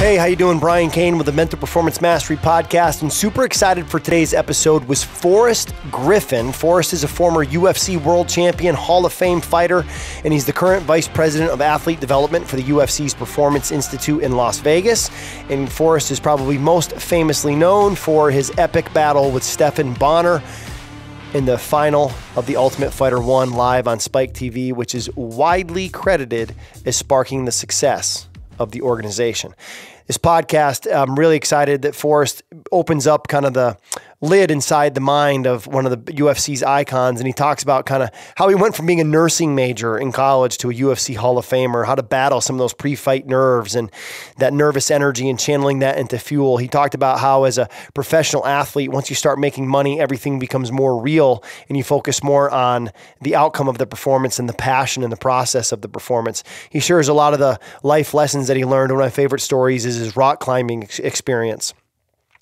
Hey, how you doing? Brian Cain with the Mental Performance Mastery Podcast, and super excited for today's episode was Forrest Griffin. Forrest is a former UFC World Champion, Hall of Fame fighter, and he's the current Vice President of Athlete Development for the UFC's Performance Institute in Las Vegas. And Forrest is probably most famously known for his epic battle with Stephan Bonnar in the final of The Ultimate Fighter 1 live on Spike TV, which is widely credited as sparking the success of the organization this podcast. I'm really excited that Forrest opens up kind of the lid inside the mind of one of the UFC's icons. And he talks about kind of how he went from being a nursing major in college to a UFC Hall of Famer, how to battle some of those pre fight nerves and that nervous energy and channeling that into fuel. He talked about how, as a professional athlete, once you start making money, everything becomes more real and you focus more on the outcome of the performance and the passion and the process of the performance. He shares a lot of the life lessons that he learned. One of my favorite stories is his rock climbing experience.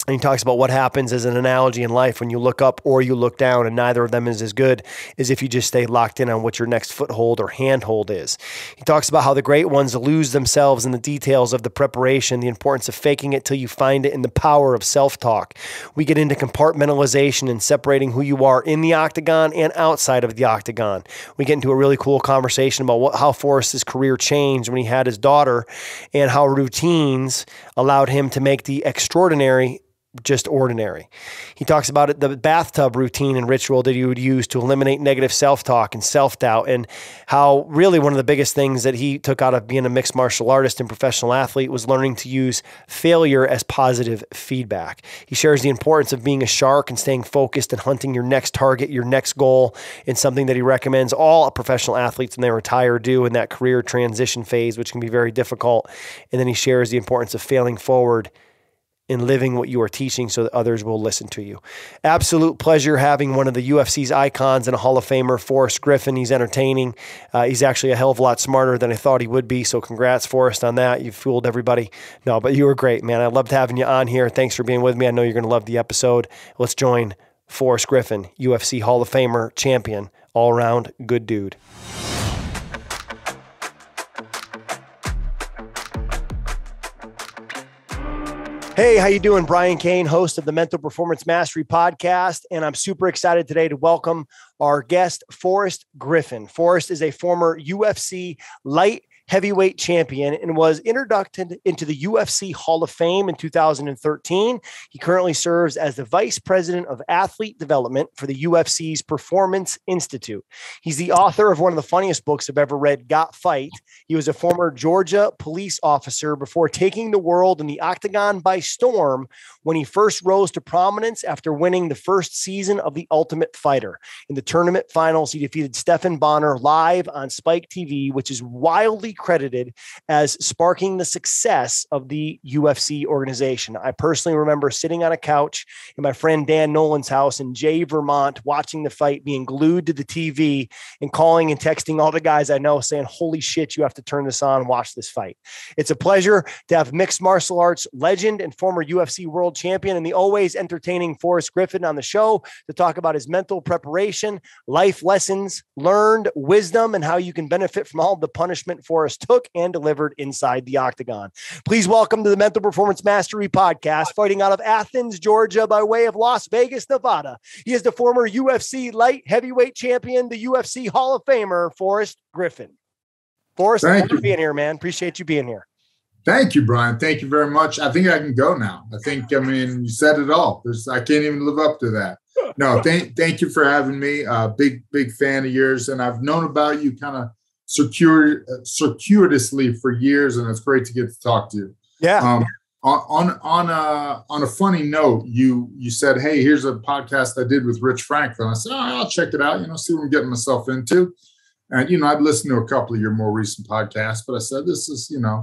And he talks about what happens as an analogy in life when you look up or you look down, and neither of them is as good as if you just stay locked in on what your next foothold or handhold is. He talks about how the great ones lose themselves in the details of the preparation, the importance of faking it till you find it, and the power of self talk. We get into compartmentalization and separating who you are in the octagon and outside of the octagon. We get into a really cool conversation about what, how Forrest's career changed when he had his daughter and how routines allowed him to make the extraordinary just ordinary. He talks about it, the bathtub routine and ritual that he would use to eliminate negative self talk and self doubt, and how really one of the biggest things that he took out of being a mixed martial artist and professional athlete was learning to use failure as positive feedback. He shares the importance of being a shark and staying focused and hunting your next target, your next goal, and something that he recommends all professional athletes when they retire do in that career transition phase, which can be very difficult. And then he shares the importance of failing forward in living what you are teaching so that others will listen to you. Absolute pleasure having one of the UFC's icons and a Hall of Famer, Forrest Griffin. He's entertaining. Uh, he's actually a hell of a lot smarter than I thought he would be. So congrats, Forrest, on that. You fooled everybody. No, but you were great, man. I loved having you on here. Thanks for being with me. I know you're going to love the episode. Let's join Forrest Griffin, UFC Hall of Famer, champion, all around good dude. Hey, how you doing? Brian Cain, host of the Mental Performance Mastery podcast, and I'm super excited today to welcome our guest Forrest Griffin. Forrest is a former UFC light heavyweight champion and was inducted into the UFC Hall of Fame in 2013. He currently serves as the vice president of athlete development for the UFC's Performance Institute. He's the author of one of the funniest books I've ever read, Got Fight. He was a former Georgia police officer before taking the world in the octagon by storm when he first rose to prominence after winning the first season of The Ultimate Fighter. In the tournament finals, he defeated Stephan Bonnar live on Spike TV, which is wildly credited as sparking the success of the UFC organization. I personally remember sitting on a couch in my friend Dan Nolan's house in Jay, Vermont, watching the fight, being glued to the TV and calling and texting all the guys I know saying, Holy shit, you have to turn this on, watch this fight. It's a pleasure to have mixed martial arts legend and former UFC world champion and the always entertaining Forrest Griffin on the show to talk about his mental preparation, life lessons learned, wisdom, and how you can benefit from all the punishment for Forrest took and delivered inside the octagon. Please welcome to the Mental Performance Mastery Podcast, fighting out of Athens, Georgia, by way of Las Vegas, Nevada. He is the former UFC light heavyweight champion, the UFC Hall of Famer, Forrest Griffin. Forrest, thank you for being here, man. Appreciate you being here. Thank you, Brian. Thank you very much. I think I can go now. I think, I mean, you said it all. There's, I can't even live up to that. No, thank, thank you for having me. Uh, big, big fan of yours. And I've known about you kind of circuit, circuitously for years, and it's great to get to talk to you. Yeah. Um, on on a on a funny note, you you said, "Hey, here's a podcast I did with Rich Franklin." I said, oh, "I'll check it out. You know, see what I'm getting myself into." And you know, I've listened to a couple of your more recent podcasts, but I said, "This is you know."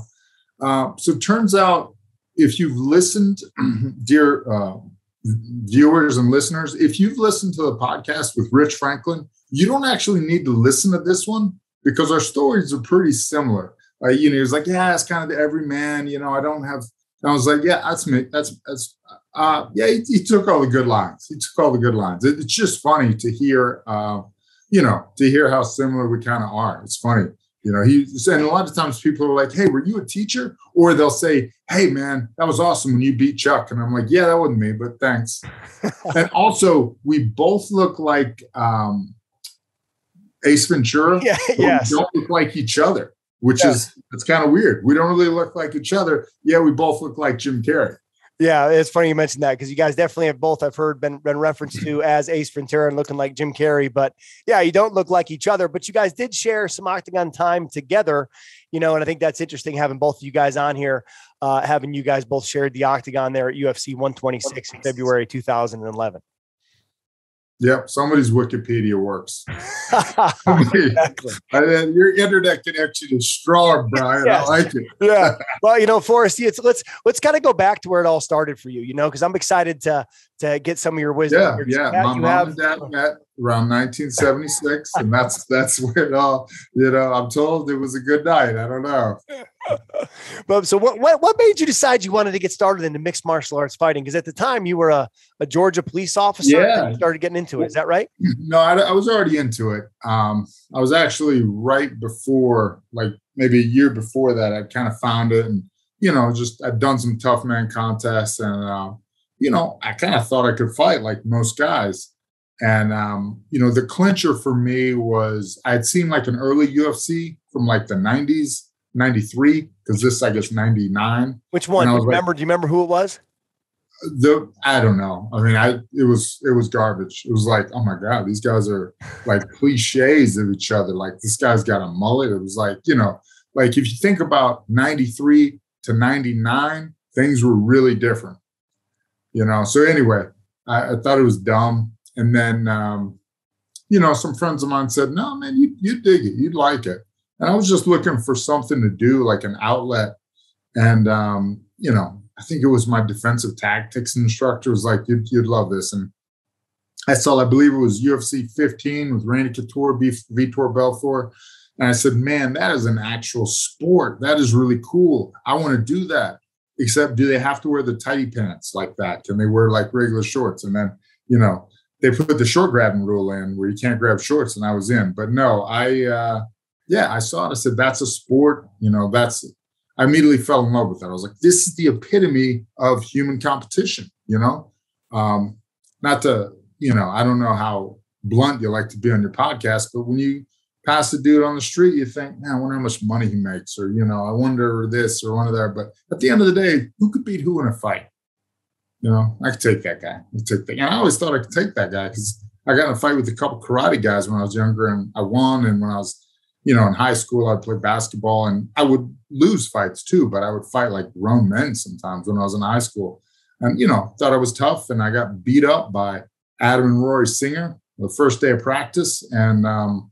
Uh, so it turns out, if you've listened, dear uh, viewers and listeners, if you've listened to the podcast with Rich Franklin, you don't actually need to listen to this one because our stories are pretty similar. Uh, you know, he was like, yeah, it's kind of the everyman. You know, I don't have. I was like, yeah, that's me. That's that's. Uh, yeah, he, he, took all the good lines. He took all the good lines. It, it's just funny to hear. Uh, you know, to hear how similar we kind of are. It's funny. You know, he and a lot of times people are like, "Hey, were you a teacher?" Or they'll say, "Hey, man, that was awesome when you beat Chuck," and I'm like, "Yeah, that wasn't me, but thanks." and also, we both look like um, Ace Ventura. Yeah, yes. We don't look like each other, which yes. is it's kind of weird. We don't really look like each other. Yeah, we both look like Jim Carrey. Yeah, it's funny you mentioned that because you guys definitely have both. I've heard been been referenced to as Ace Ventura and looking like Jim Carrey, but yeah, you don't look like each other. But you guys did share some octagon time together, you know, and I think that's interesting having both of you guys on here, uh, having you guys both shared the octagon there at UFC 126 in February 2011. Yep, somebody's Wikipedia works. exactly. and your internet connection is strong, Brian. Yes. I like it. yeah. Well, you know, Forrest, it's, let's let's kind of go back to where it all started for you. You know, because I'm excited to to get some of your wisdom. Yeah, yeah. My mom have, and dad met around 1976, and that's that's where it all. You know, I'm told it was a good night. I don't know. but so what, what what made you decide you wanted to get started into mixed martial arts fighting? Because at the time you were a, a Georgia police officer. Yeah, started getting into it. Is that right? No, I, I was already into it. Um, I was actually right before, like maybe a year before that. I kind of found it, and you know, just I'd done some tough man contests, and uh, you know, I kind of thought I could fight like most guys. And um, you know, the clincher for me was I'd seen like an early UFC from like the 90s 93 because this I guess 99. Which one? Do you remember? Like, do you remember who it was? The I don't know. I mean, I it was it was garbage. It was like, oh my god, these guys are like cliches of each other. Like this guy's got a mullet. It was like you know, like if you think about 93 to 99, things were really different. You know. So anyway, I, I thought it was dumb. And then um, you know, some friends of mine said, no, man, you you dig it, you'd like it. And I was just looking for something to do, like an outlet. And, um, you know, I think it was my defensive tactics instructor was like, you'd, you'd love this. And I saw, I believe it was UFC 15 with Randy Couture, Vitor Belfort. And I said, man, that is an actual sport. That is really cool. I want to do that. Except, do they have to wear the tighty pants like that? Can they wear like regular shorts? And then, you know, they put the short grabbing rule in where you can't grab shorts, and I was in. But no, I, uh, yeah, I saw it. I said, that's a sport. You know, that's, I immediately fell in love with that. I was like, this is the epitome of human competition, you know? Um, not to, you know, I don't know how blunt you like to be on your podcast, but when you pass a dude on the street, you think, man, I wonder how much money he makes, or, you know, I wonder this or one of that. But at the end of the day, who could beat who in a fight? You know, I could take that guy. I take that. And I always thought I could take that guy because I got in a fight with a couple karate guys when I was younger and I won. And when I was you know, in high school, I'd play basketball and I would lose fights too, but I would fight like grown men sometimes when I was in high school. And, you know, thought I was tough and I got beat up by Adam and Rory Singer the first day of practice. And um,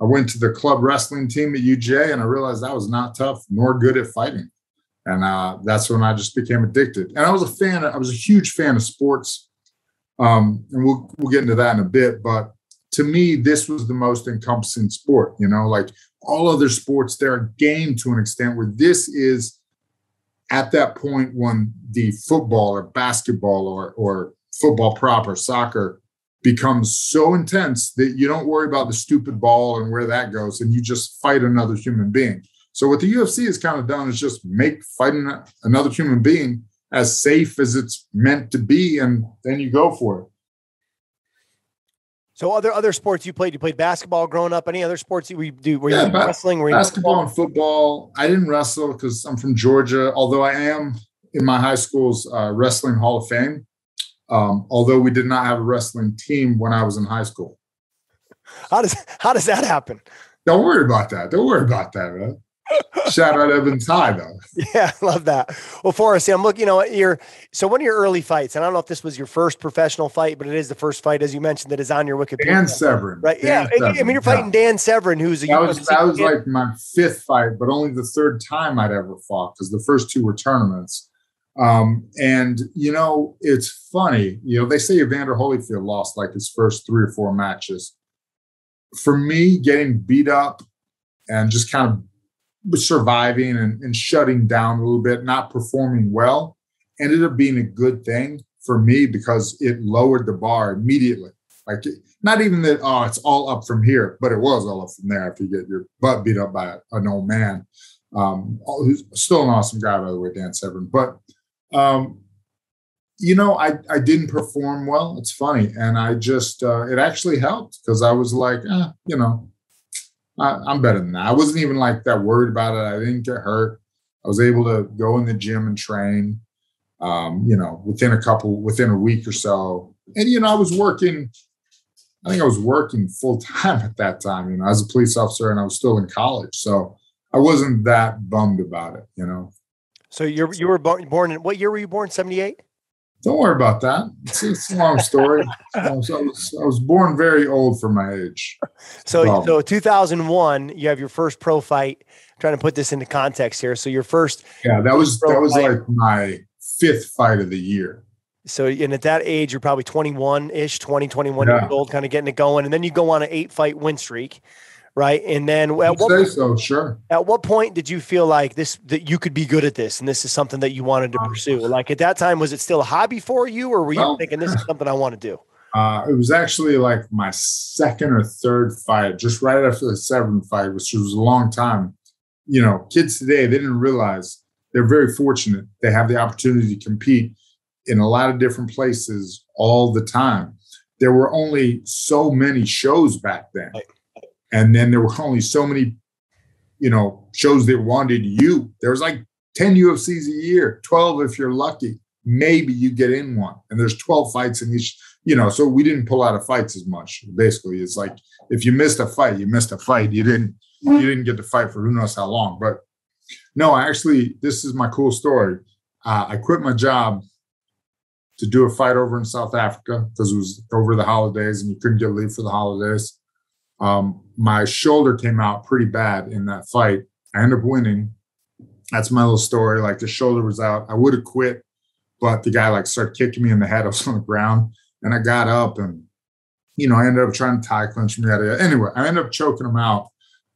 I went to the club wrestling team at UJ and I realized I was not tough nor good at fighting. And uh, that's when I just became addicted. And I was a fan, I was a huge fan of sports. Um, and we'll, we'll get into that in a bit, but to me, this was the most encompassing sport. You know, like all other sports, they're a game to an extent where this is at that point when the football or basketball or, or football proper soccer becomes so intense that you don't worry about the stupid ball and where that goes and you just fight another human being. So what the UFC has kind of done is just make fighting another human being as safe as it's meant to be and then you go for it. So other other sports you played, you played basketball growing up. Any other sports you do? Were you yeah, ba- wrestling? Were you basketball and football. I didn't wrestle because I'm from Georgia. Although I am in my high school's uh, wrestling Hall of Fame. Um, although we did not have a wrestling team when I was in high school. How does how does that happen? Don't worry about that. Don't worry about that, man. Shout out Evans High though. Yeah, I love that. Well, Forrest, I'm looking, you know, your so one of your early fights, and I don't know if this was your first professional fight, but it is the first fight, as you mentioned, that is on your Wikipedia. Dan Severn, right? Dan yeah, Severn. I mean, you're fighting yeah. Dan Severn, who's a that was that was like my fifth fight, but only the third time I'd ever fought because the first two were tournaments. Um, and you know, it's funny. You know, they say Evander Holyfield lost like his first three or four matches. For me, getting beat up and just kind of surviving and, and shutting down a little bit, not performing well, ended up being a good thing for me because it lowered the bar immediately. Like not even that. Oh, it's all up from here, but it was all up from there. If you get your butt beat up by an old man, um, who's still an awesome guy by the way, Dan Severn. But um, you know, I I didn't perform well. It's funny, and I just uh, it actually helped because I was like, eh, you know, I, I'm better than that. I wasn't even like that worried about it. I didn't get hurt. I was able to go in the gym and train. Um, you know, within a couple, within a week or so, and you know, I was working. I think I was working full time at that time. You know, as a police officer, and I was still in college, so I wasn't that bummed about it. You know. So you you were born, born in what year were you born? Seventy eight. Don't worry about that. It's, it's a long story. I, was, I, was, I, was, born very old for my age. So, so 2001, you have your first pro fight. I'm trying to put this into context here. So your first, yeah, that was that was fight. like my fifth fight of the year. So, and at that age, you're probably 21 ish, 20, 21 yeah. years old, kind of getting it going. And then you go on an eight fight win streak right? And then at what, say so, sure. At what point did you feel like this that you could be good at this, and this is something that you wanted to pursue? Like at that time, was it still a hobby for you, or were you well, thinking this is something I want to do? Uh, it was actually like my second or third fight, just right after the seventh fight, which was a long time. You know, kids today they didn't realize they're very fortunate. They have the opportunity to compete in a lot of different places all the time. There were only so many shows back then. Right and then there were only so many, you know, shows that wanted you. There was like 10 UFCs a year, 12 if you're lucky. Maybe you get in one. And there's 12 fights in each, you know, so we didn't pull out of fights as much. Basically, it's like if you missed a fight, you missed a fight. You didn't you didn't get to fight for who knows how long. But no, I actually, this is my cool story. Uh, I quit my job to do a fight over in South Africa because it was over the holidays and you couldn't get leave for the holidays. Um, my shoulder came out pretty bad in that fight. I ended up winning. That's my little story. Like the shoulder was out. I would have quit, but the guy like started kicking me in the head. I was on the ground and I got up and, you know, I ended up trying to tie clinch me. Anyway, I ended up choking him out.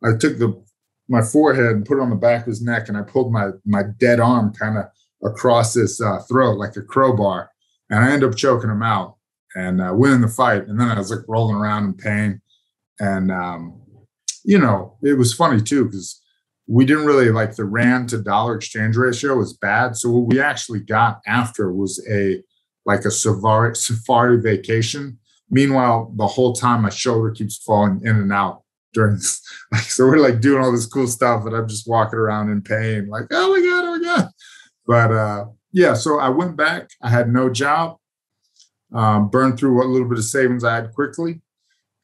I took the my forehead and put it on the back of his neck and I pulled my my dead arm kind of across his uh, throat like a crowbar. And I ended up choking him out and uh, winning the fight. And then I was like rolling around in pain and um, you know it was funny too because we didn't really like the rand to dollar exchange ratio was bad. So what we actually got after was a like a safari safari vacation. Meanwhile the whole time my shoulder keeps falling in and out during this like so we're like doing all this cool stuff and i'm just walking around in pain like oh my god oh my god. But uh yeah so i went back. I had no job. Um, burned through what little bit of savings i had quickly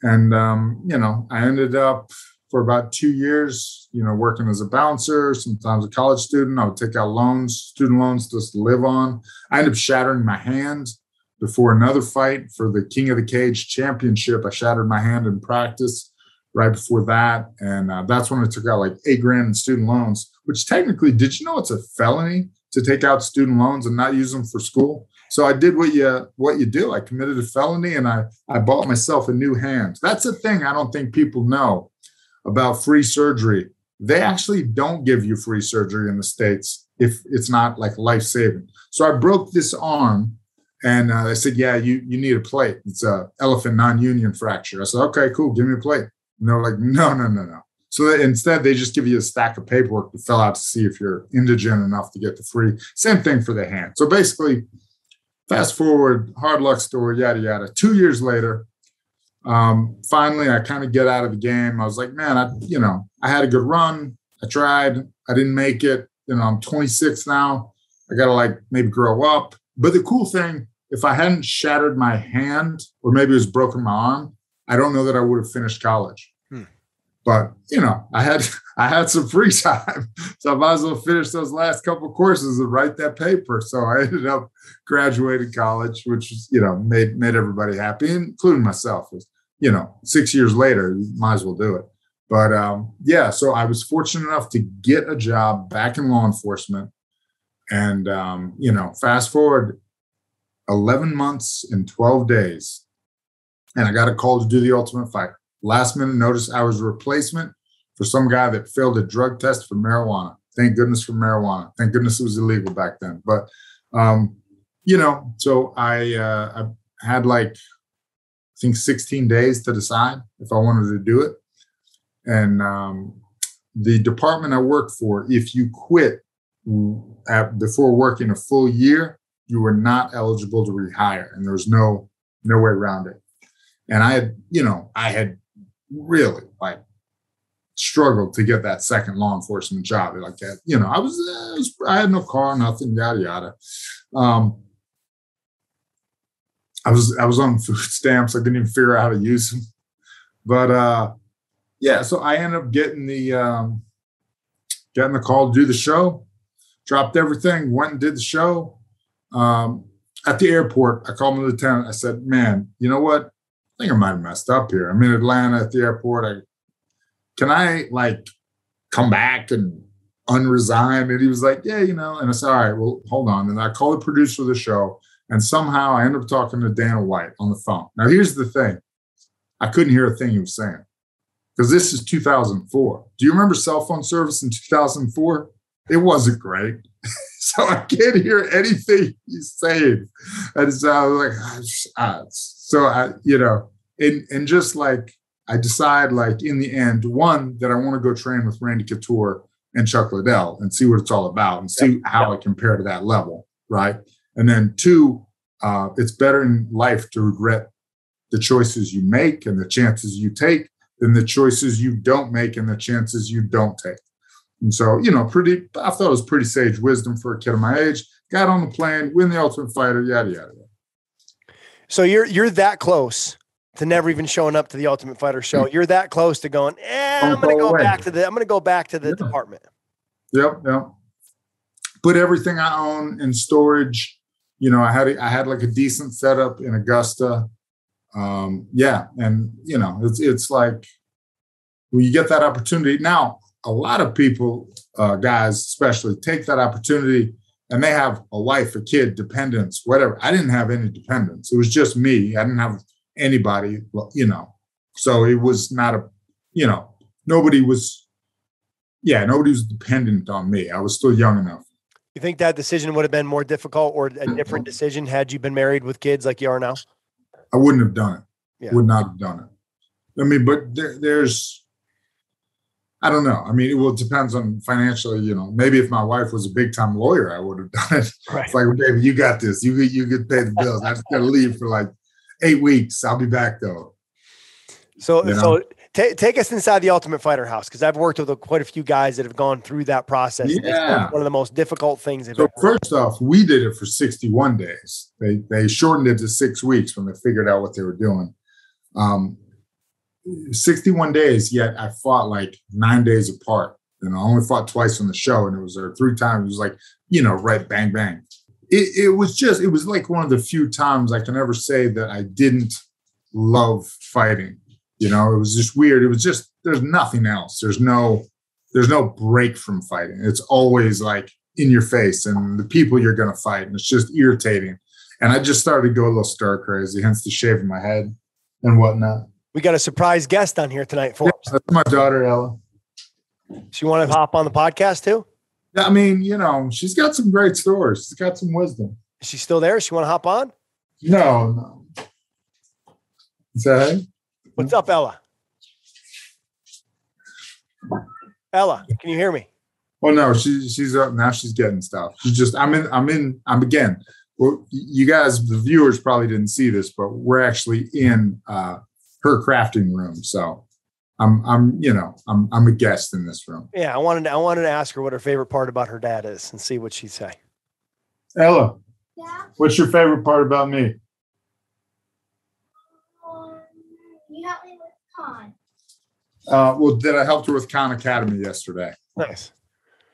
and, um, you know, I ended up for about two years, you know, working as a bouncer, sometimes a college student. I would take out loans, student loans just to live on. I ended up shattering my hand before another fight for the King of the Cage championship. I shattered my hand in practice right before that. And uh, that's when I took out like eight grand in student loans, which technically, did you know it's a felony to take out student loans and not use them for school? So I did what you what you do. I committed a felony and I I bought myself a new hand. That's a thing I don't think people know about free surgery. They actually don't give you free surgery in the states if it's not like life saving. So I broke this arm and uh, they said, "Yeah, you you need a plate. It's a elephant non-union fracture." I said, "Okay, cool. Give me a plate." And they're like, "No, no, no, no." So instead, they just give you a stack of paperwork to fill out to see if you're indigent enough to get the free. Same thing for the hand. So basically, Fast forward, hard luck story, yada yada. Two years later, um, finally, I kind of get out of the game. I was like, man, I you know, I had a good run. I tried. I didn't make it. You know, I'm 26 now. I gotta like maybe grow up. But the cool thing, if I hadn't shattered my hand or maybe it was broken my arm, I don't know that I would have finished college. But you know, I had I had some free time, so I might as well finish those last couple courses and write that paper. So I ended up graduating college, which you know made made everybody happy, including myself. Was, You know, six years later, you might as well do it. But um, yeah, so I was fortunate enough to get a job back in law enforcement, and um, you know, fast forward eleven months and twelve days, and I got a call to do the Ultimate Fight Last minute notice I was a replacement for some guy that failed a drug test for marijuana. Thank goodness for marijuana. Thank goodness it was illegal back then. But um, you know, so I uh, I had like I think 16 days to decide if I wanted to do it. And um, the department I worked for, if you quit at, before working a full year, you were not eligible to rehire, and there was no no way around it. And I had, you know, I had really like struggled to get that second law enforcement job like that. You know, I was, I, was, I had no car, nothing, yada yada. Um, I was I was on food stamps. I didn't even figure out how to use them. But uh, yeah, so I ended up getting the um, getting the call to do the show. Dropped everything, went and did the show. Um, at the airport, I called my lieutenant. I said, "Man, you know what? I think I might have messed up here. I'm in Atlanta at the airport. I can I like come back and unresign?" And he was like, "Yeah, you know." And I said, "All right, well, hold on." And I called the producer of the show and somehow I ended up talking to Dana White on the phone. Now, here's the thing I couldn't hear a thing he was saying because this is 2004. Do you remember cell phone service in 2004? It wasn't great. so I can't hear anything he's saying. And so I was like, ah, so I, you know, and, and just like I decide, like in the end, one, that I want to go train with Randy Couture and Chuck Liddell and see what it's all about and see how I compare to that level. Right. And then two, uh, it's better in life to regret the choices you make and the chances you take than the choices you don't make and the chances you don't take. And so, you know, pretty, I thought it was pretty sage wisdom for a kid of my age. Got on the plane, win the Ultimate Fighter, yada yada. yada. So you're you're that close to never even showing up to the Ultimate Fighter show. You're that close to going. Eh, I'm going to go back to the. I'm going to go back to the yeah. department. Yep, yep. Put everything I own in storage you know, I had a, I had like a decent setup in Augusta. Um, yeah, and you know, it's it's like when you get that opportunity. Now, a lot of people, uh, guys especially, take that opportunity and they have a wife, a kid, dependents, whatever. I didn't have any dependents. It was just me. I didn't have anybody, you know. So it was not a, you know, nobody was, yeah, nobody was dependent on me. I was still young enough. You think that decision would have been more difficult or a mm-hmm. different decision had you been married with kids like you are now? I wouldn't have done it. Yeah. Would not have done it. I mean, but there, there's, I don't know. I mean, it, well, it depends on financially. You know, maybe if my wife was a big time lawyer, I would have done it. Right. It's like, baby, you got this. You you could pay the bills. I just got to leave for like eight weeks. I'll be back though. So, you know? so T- take us inside the Ultimate Fighter house because I've worked with a, quite a few guys that have gone through that process. Yeah. one of the most difficult things. So first off, we did it for 61 days. They they shortened it to six weeks when they figured out what they were doing. Um, 61 days, yet I fought like nine days apart. Know, I only fought twice on the show, and it was there three times. It was like, you know, right, bang, bang. It, it was just, it was like one of the few times I can ever say that I didn't love fighting you know, it was just weird. It was just there's nothing else. There's no there's no break from fighting. It's always like in your face and the people you're going to fight, and it's just irritating. And I just started to go a little stir crazy, hence the shaving my head and whatnot. We got a surprise guest on here tonight for yeah, That's my daughter Ella. She want to hop on the podcast too? I mean, you know, she's got some great stories. She's got some wisdom. Is she still there? She want to hop on? No, no. Is that What's up, Ella? Ella, can you hear me? Oh no, she's she's up now. She's getting stuff. She's just I'm in I'm in I'm again. Well, you guys, the viewers probably didn't see this, but we're actually in uh, her crafting room. So I'm I'm you know I'm I'm a guest in this room. Yeah, I wanted to, I wanted to ask her what her favorite part about her dad is and see what she'd say. Ella, yeah. What's your favorite part about me? you helped me with khan Uh, well, did I helped her with Khan Academy yesterday? Nice.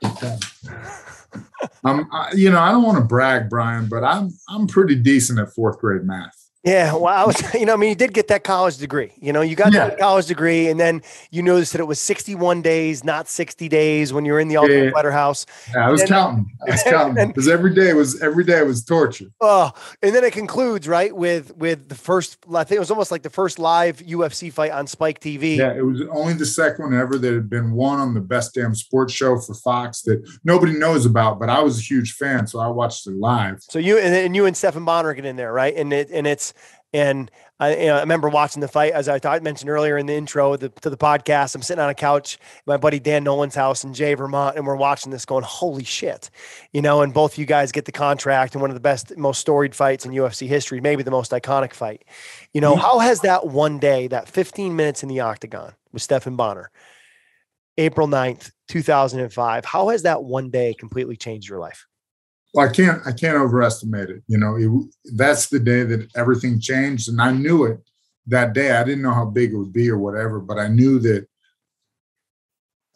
Okay. um, I, you know, I don't want to brag, Brian, but I'm I'm pretty decent at fourth grade math. Yeah, well, I was, you know, I mean, you did get that college degree. You know, you got yeah. that college degree, and then you noticed that it was 61 days, not 60 days, when you were in the Ultimate yeah. House. Yeah, I was and, counting. I was counting because every day was every day was torture. Oh, and then it concludes right with with the first. I think it was almost like the first live UFC fight on Spike TV. Yeah, it was only the second one ever that had been won on the best damn sports show for Fox that nobody knows about, but I was a huge fan, so I watched it live. So you and, and you and Stephan Bonnar get in there, right? And it and it's And I, you know, I remember watching the fight, as I thought, mentioned earlier in the intro the, to the podcast. I'm sitting on a couch at my buddy Dan Nolan's house in Jay, Vermont, and we're watching this going, holy shit. You know, and both you guys get the contract and one of the best, most storied fights in UFC history, maybe the most iconic fight. You know, mm-hmm. how has that one day, that 15 minutes in the octagon with Stephan Bonnar, April 9th, 2005, how has that one day completely changed your life? Well, I can't I can't overestimate it. You know, it, that's the day that everything changed, and I knew it that day. I didn't know how big it would be or whatever, but I knew that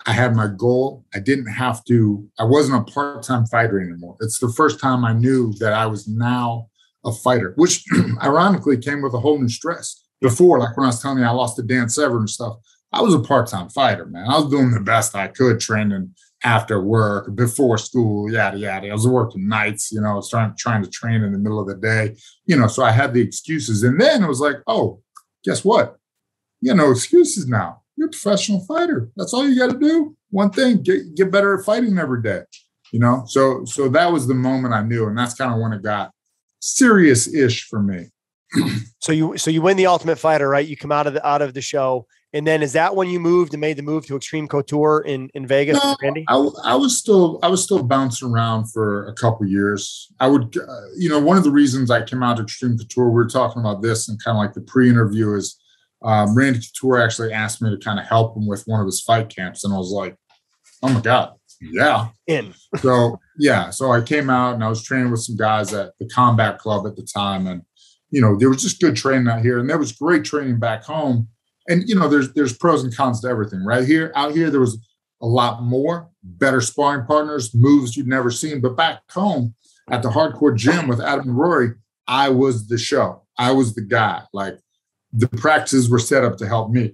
I had my goal. I didn't have to. I wasn't a part time fighter anymore. It's the first time I knew that I was now a fighter, which ironically came with a whole new stress. Before, like when I was telling you I lost to Dan Severn and stuff, I was a part time fighter, man. I was doing the best I could, training after work, before school, yada yada. I was working nights, you know, I was trying trying to train in the middle of the day, you know. So I had the excuses, and then it was like, oh, guess what? You no excuses now. You're a professional fighter. That's all you got to do. One thing, get get better at fighting every day. You know. So so that was the moment I knew, and that's kind of when it got serious ish for me. so you so you win the Ultimate Fighter, right? You come out of the out of the show and then is that when you moved and made the move to Extreme Couture in, in Vegas, no, Randy? I, I, was still I was still bouncing around for a couple years. I would, uh, you know, one of the reasons I came out to Extreme Couture, we were talking about this and kind of like the pre-interview is um, Randy Couture actually asked me to kind of help him with one of his fight camps, and I was like, oh my god, yeah, in. so yeah, so I came out and I was training with some guys at the Combat Club at the time, and you know there was just good training out here, and there was great training back home and you know there's there's pros and cons to everything right here out here there was a lot more better sparring partners moves you'd never seen but back home at the hardcore gym with adam and rory i was the show i was the guy like the practices were set up to help me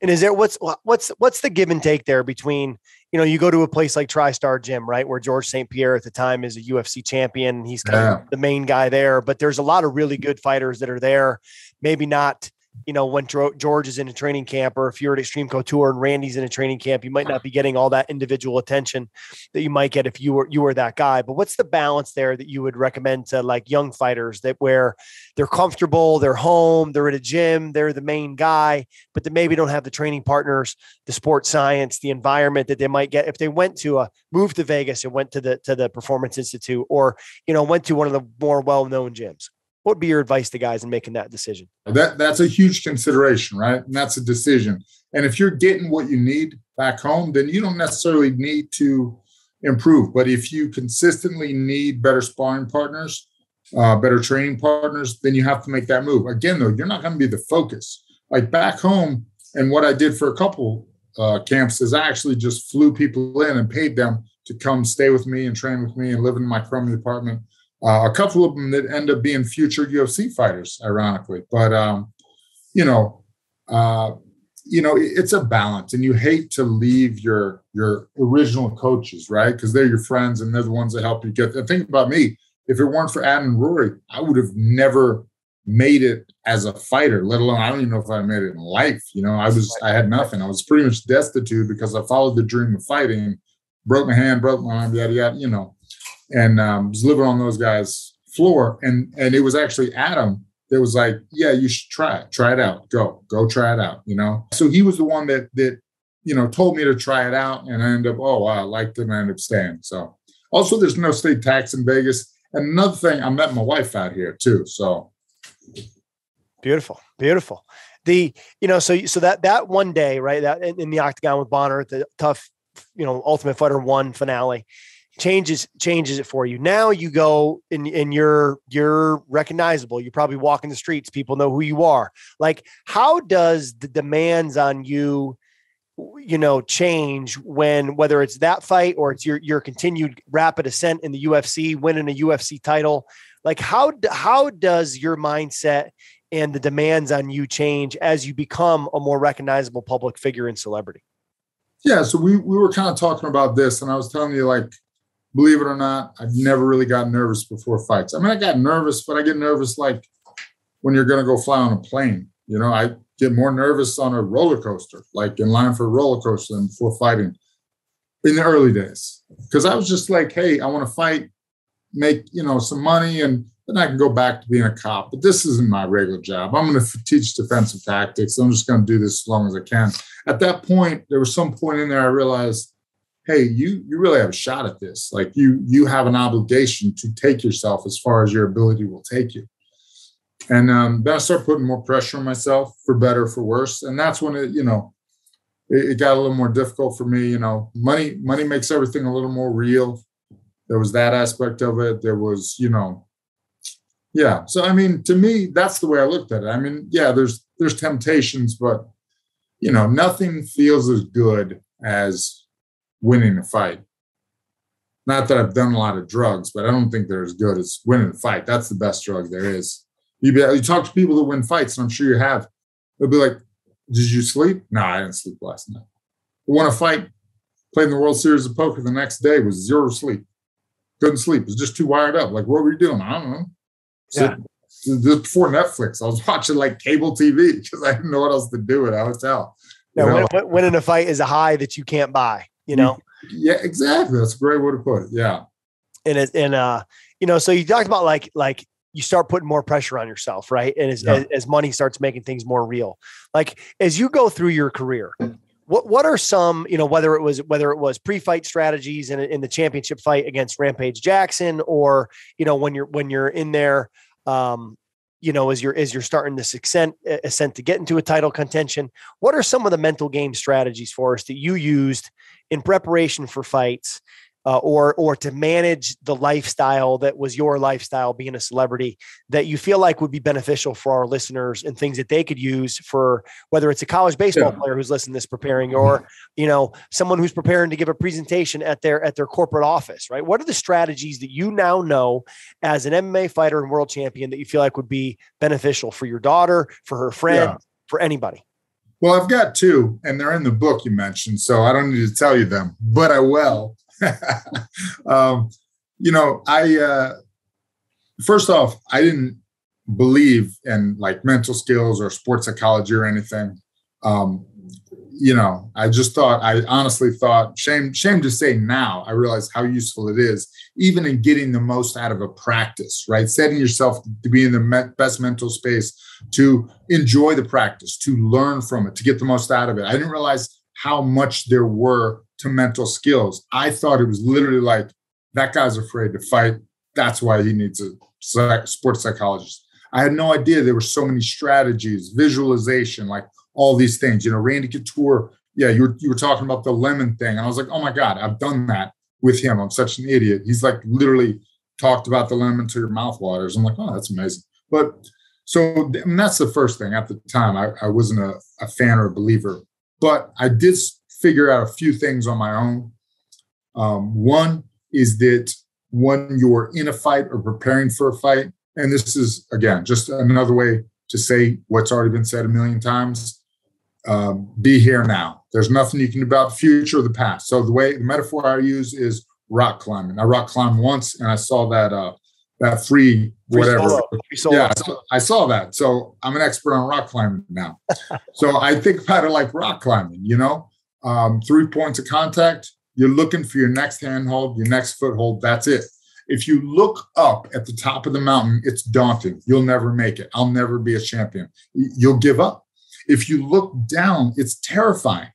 and is there what's what's what's the give and take there between you know you go to a place like TriStar Gym, right, where George St. Pierre at the time is a UFC champion. He's kind yeah. of the main guy there, but there's a lot of really good fighters that are there. Maybe not you know, when George is in a training camp or if you're at Extreme Couture and Randy's in a training camp, you might not be getting all that individual attention that you might get if you were you were that guy. But what's the balance there that you would recommend to like young fighters that where they're comfortable, they're home, they're at a gym, they're the main guy, but they maybe don't have the training partners, the sports science, the environment that they might get if they went to a move to Vegas and went to the to the Performance Institute or you know went to one of the more well-known gyms what would be your advice to guys in making that decision? That that's a huge consideration, right? And that's a decision. And if you're getting what you need back home, then you don't necessarily need to improve. But if you consistently need better sparring partners, uh, better training partners, then you have to make that move. Again, though, you're not going to be the focus. Like back home, and what I did for a couple uh, camps is I actually just flew people in and paid them to come stay with me and train with me and live in my crummy apartment uh, a couple of them that end up being future UFC fighters, ironically. But um, you know, uh, you know, it's a balance, and you hate to leave your your original coaches, right? Because they're your friends and they're the ones that help you get. there. think about me. If it weren't for Adam and Rory, I would have never made it as a fighter. Let alone, I don't even know if I made it in life. You know, I was I had nothing. I was pretty much destitute because I followed the dream of fighting, broke my hand, broke my arm, yada yada. You know, and um, was living on those guys' floor. And and it was actually Adam that was like, "Yeah, you should try it. Try it out. Go, go, try it out." You know. So he was the one that that you know told me to try it out, and I ended up, oh, wow, I liked it, and I ended up staying. So also, there's no state tax in Vegas. And another thing, I met my wife out here too. So beautiful, beautiful. The you know so so that that one day right that in, in the octagon with Bonnar the tough you know Ultimate Fighter one finale changes changes it for you. Now you go and, and you're you're recognizable. You probably walk in the streets, people know who you are. Like, how does the demands on you, you know, change when whether it's that fight or it's your your continued rapid ascent in the UFC, winning a UFC title? Like, how how does your mindset and the demands on you change as you become a more recognizable public figure and celebrity? Yeah, so we we were kind of talking about this, and I was telling you like believe it or not, I've never really got nervous before fights. I mean, I got nervous, but I get nervous like when you're going to go fly on a plane. You know, I get more nervous on a roller coaster, like in line for a roller coaster than before fighting in the early days. Because I was just like, hey, I want to fight, make, you know, some money and then I can go back to being a cop. But this isn't my regular job. I'm going to teach defensive tactics. I'm just going to do this as long as I can. At that point, there was some point in there I realized, hey, you you really have a shot at this. Like you you have an obligation to take yourself as far as your ability will take you. And um, then I started putting more pressure on myself for better, for worse. And that's when it, you know, it, it got a little more difficult for me. You know, money money makes everything a little more real. There was that aspect of it. There was, you know, yeah. So I mean, to me, that's the way I looked at it. I mean, yeah, there's there's temptations, but you know, nothing feels as good as winning a fight. Not that I've done a lot of drugs, but I don't think they're as good as winning a fight. That's the best drug there is. You, be, you talk to people that win fights, and I'm sure you have. They'll be like, "Did you sleep? No, I didn't sleep last night. I won a fight, played in the World Series of Poker the next day with zero sleep. Couldn't sleep. It Was just too wired up. Like, what were you doing? I don't know. Yeah. So, before Netflix, I was watching like cable TV because I didn't know what else to do at a hotel. No, winning a fight is a high that you can't buy. You know. Yeah, exactly. That's a great way to put it. Yeah. And it, and uh, you know, so you talked about like like you start putting more pressure on yourself, right? And as, yeah. as, as money starts making things more real, like as you go through your career, what what are some you know whether it was whether it was pre-fight strategies in in the championship fight against Rampage Jackson or you know when you're when you're in there um, you know, as you're as you're starting this uh, ascent ascent to get into a title contention, what are some of the mental game strategies for us that you used in preparation for fights uh, or or to manage the lifestyle that was your lifestyle being a celebrity that you feel like would be beneficial for our listeners and things that they could use for whether it's a college baseball yeah. player who's listening to this preparing or mm-hmm. you know someone who's preparing to give a presentation at their at their corporate office right what are the strategies that you now know as an MMA fighter and world champion that you feel like would be beneficial for your daughter for her friend yeah. for anybody well I've got two and they're in the book you mentioned so I don't need to tell you them but I will um, you know, I uh, first off, I didn't believe in like mental skills or sports psychology or anything. Um, you know, I just thought, I honestly thought, shame, shame to say now, I realize how useful it is, even in getting the most out of a practice, right? Setting yourself to be in the best mental space, to enjoy the practice, to learn from it, to get the most out of it. I didn't realize how much there were to mental skills. I thought it was literally like that guy's afraid to fight. That's why he needs a sports psychologist. I had no idea there were so many strategies, visualization, like all these things. You know, Randy Couture. Yeah, you were you were talking about the lemon thing, and I was like, oh my god, I've done that with him. I'm such an idiot. He's like literally talked about the lemon to your mouth waters. I'm like, oh, that's amazing. But so and that's the first thing. At the time, I, I wasn't a, a fan or a believer, but I did figure out a few things on my own. Um, one is that when you're in a fight or preparing for a fight, and this is again just another way to say what's already been said a million times. Um, be here now. There's nothing you can do about the future or the past. So the way the metaphor I use is rock climbing. I rock climbed once, and I saw that uh, that free whatever. Free solo. Yeah, I saw, I saw, that. So I'm an expert on rock climbing now. so I think about it like rock climbing. You know, um, three points of contact, you're looking for your next handhold, your next foothold. That's it. If you look up at the top of the mountain, it's daunting. You'll never make it. I'll never be a champion. You'll give up. If you look down, it's terrifying.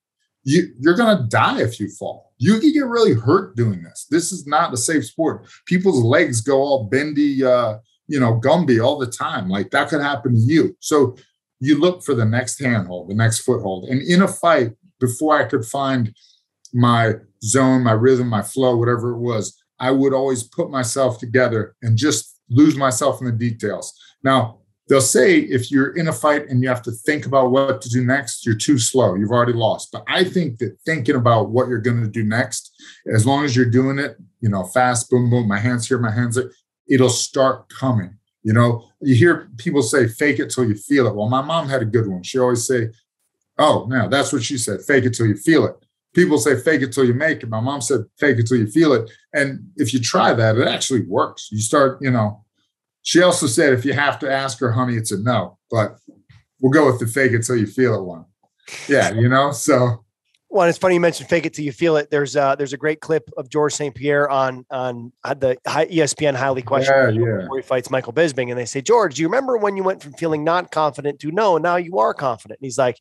You, you're going to die if you fall. You can get really hurt doing this. This is not a safe sport. People's legs go all bendy, uh, you know, Gumby all the time. Like that could happen to you. So you look for the next handhold, the next foothold. And in a fight, before I could find my zone, my rhythm, my flow, whatever it was, I would always put myself together and just lose myself in the details. Now, they'll say if you're in a fight and you have to think about what to do next, you're too slow. You've already lost. But I think that thinking about what you're going to do next, as long as you're doing it, you know, fast, boom, boom, my hands here, my hands there, it'll start coming. You know, you hear people say, fake it till you feel it. Well, my mom had a good one. She always say, Oh, now that's what she said. Fake it till you feel it. People say fake it till you make it. My mom said fake it till you feel it. And if you try that, it actually works. You start, you know. She also said if you have to ask her, honey, it's a no. But we'll go with the fake it till you feel it one. Yeah, you know. So Well, it's funny you mentioned "Fake It Till You Feel It." There's uh, there's a great clip of George St. Pierre on on the ESPN Highly Questionable yeah, yeah. before he fights Michael Bisping, and they say, "George, do you remember when you went from feeling not confident to no, now you are confident?" And he's like,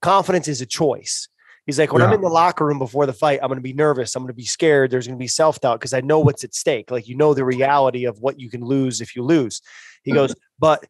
"Confidence is a choice." He's like, when yeah. I'm in the locker room before the fight, I'm going to be nervous. I'm going to be scared. There's going to be self doubt because I know what's at stake. Like, you know, the reality of what you can lose if you lose. He mm-hmm. goes, but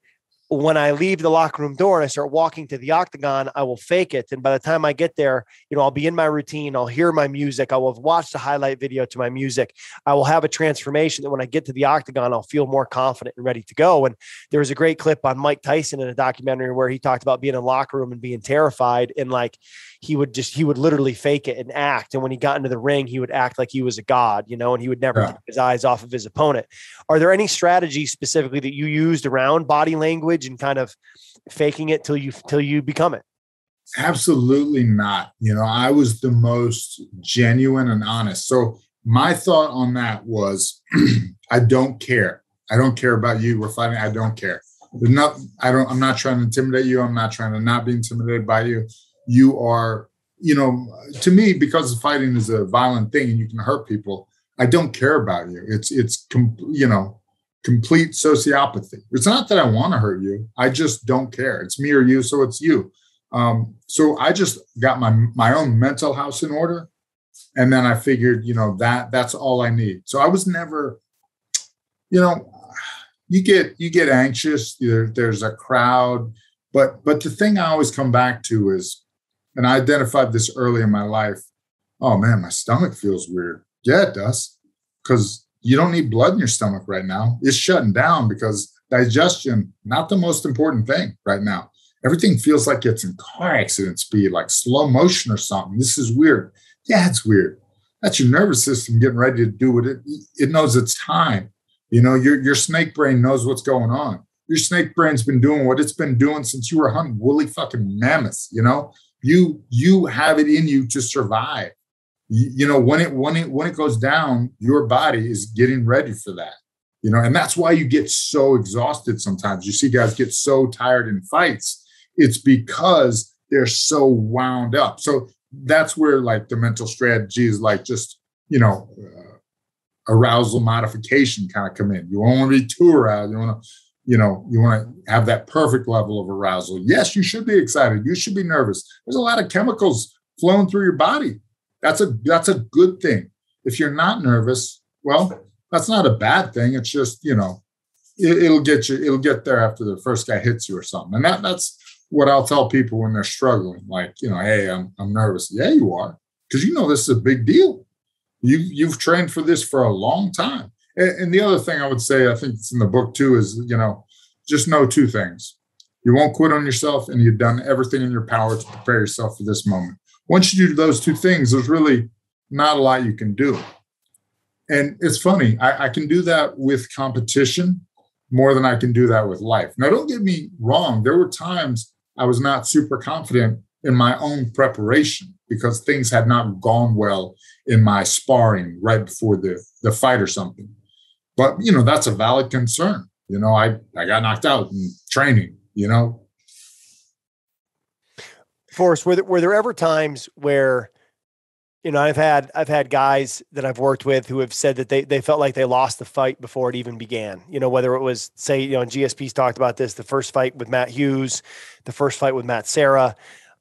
when I leave the locker room door and I start walking to the octagon, I will fake it. And by the time I get there, you know, I'll be in my routine. I'll hear my music. I will have watched the highlight video to my music. I will have a transformation that when I get to the octagon, I'll feel more confident and ready to go. And there was a great clip on Mike Tyson in a documentary where he talked about being in a locker room and being terrified. And like he would just, he would literally fake it and act. And when he got into the ring, he would act like he was a god, you know, and he would never yeah. take his eyes off of his opponent. Are there any strategies specifically that you used around body language? and kind of faking it till you till you become it? Absolutely not. You know, I was the most genuine and honest. So my thought on that was I don't care. I don't care about you. We're fighting. I don't care. There's not, I don't, I'm not trying to intimidate you. I'm not trying to not be intimidated by you. You are, you know, to me, because fighting is a violent thing and you can hurt people, I don't care about you. It's, it's, you know, complete sociopathy. It's not that I want to hurt you. I just don't care. It's me or you, so it's you. Um, so I just got my my own mental house in order, and then I figured, you know, that that's all I need. So I was never, you know, you get you get anxious. There, there's a crowd, but but the thing I always come back to is, and I identified this early in my life. Oh man, my stomach feels weird. Yeah, it does, because you don't need blood in your stomach right now. It's shutting down because digestion, not the most important thing right now. Everything feels like it's in car accident speed, like slow motion or something. This is weird. Yeah, it's weird. That's your nervous system getting ready to do what it it knows it's time. You know, your your snake brain knows what's going on. Your snake brain's been doing what it's been doing since you were hunting woolly fucking mammoths. You know, you you have it in you to survive. You, you know when it when it when it goes down your body is getting ready for that you know and that's why you get so exhausted sometimes. You see guys get so tired in fights. It's because they're so wound up. So that's where like the mental strategy is like just you know uh, arousal modification kind of come in. You only want to be too aroused you want to you know you want to have that perfect level of arousal yes you should be excited you should be nervous there's a lot of chemicals flowing through your body that's a that's a good thing. If you're not nervous, well, that's not a bad thing. It's just you know, it, will get you. It'll get there after the first guy hits you or something. And that that's what I'll tell people when they're struggling. Like you know, hey, I'm I'm nervous. Yeah, you are, because you know this is a big deal. You you've trained for this for a long time. And, the other thing I would say, I think it's in the book too, is you know, just know two things. You won't quit on yourself, and you've done everything in your power to prepare yourself for this moment once you do those two things, there's really not a lot you can do. And it's funny, I, I, can do that with competition more than I can do that with life. Now, don't get me wrong, there were times I was not super confident in my own preparation because things had not gone well in my sparring right before the, the fight or something. But, you know, that's a valid concern. You know, I, I got knocked out in training, you know, Forrest, were there, were there ever times where, you know, I've had I've had guys that I've worked with who have said that they they felt like they lost the fight before it even began. You know, whether it was say, you know, GSP's talked about this, the first fight with Matt Hughes, the first fight with Matt Serra.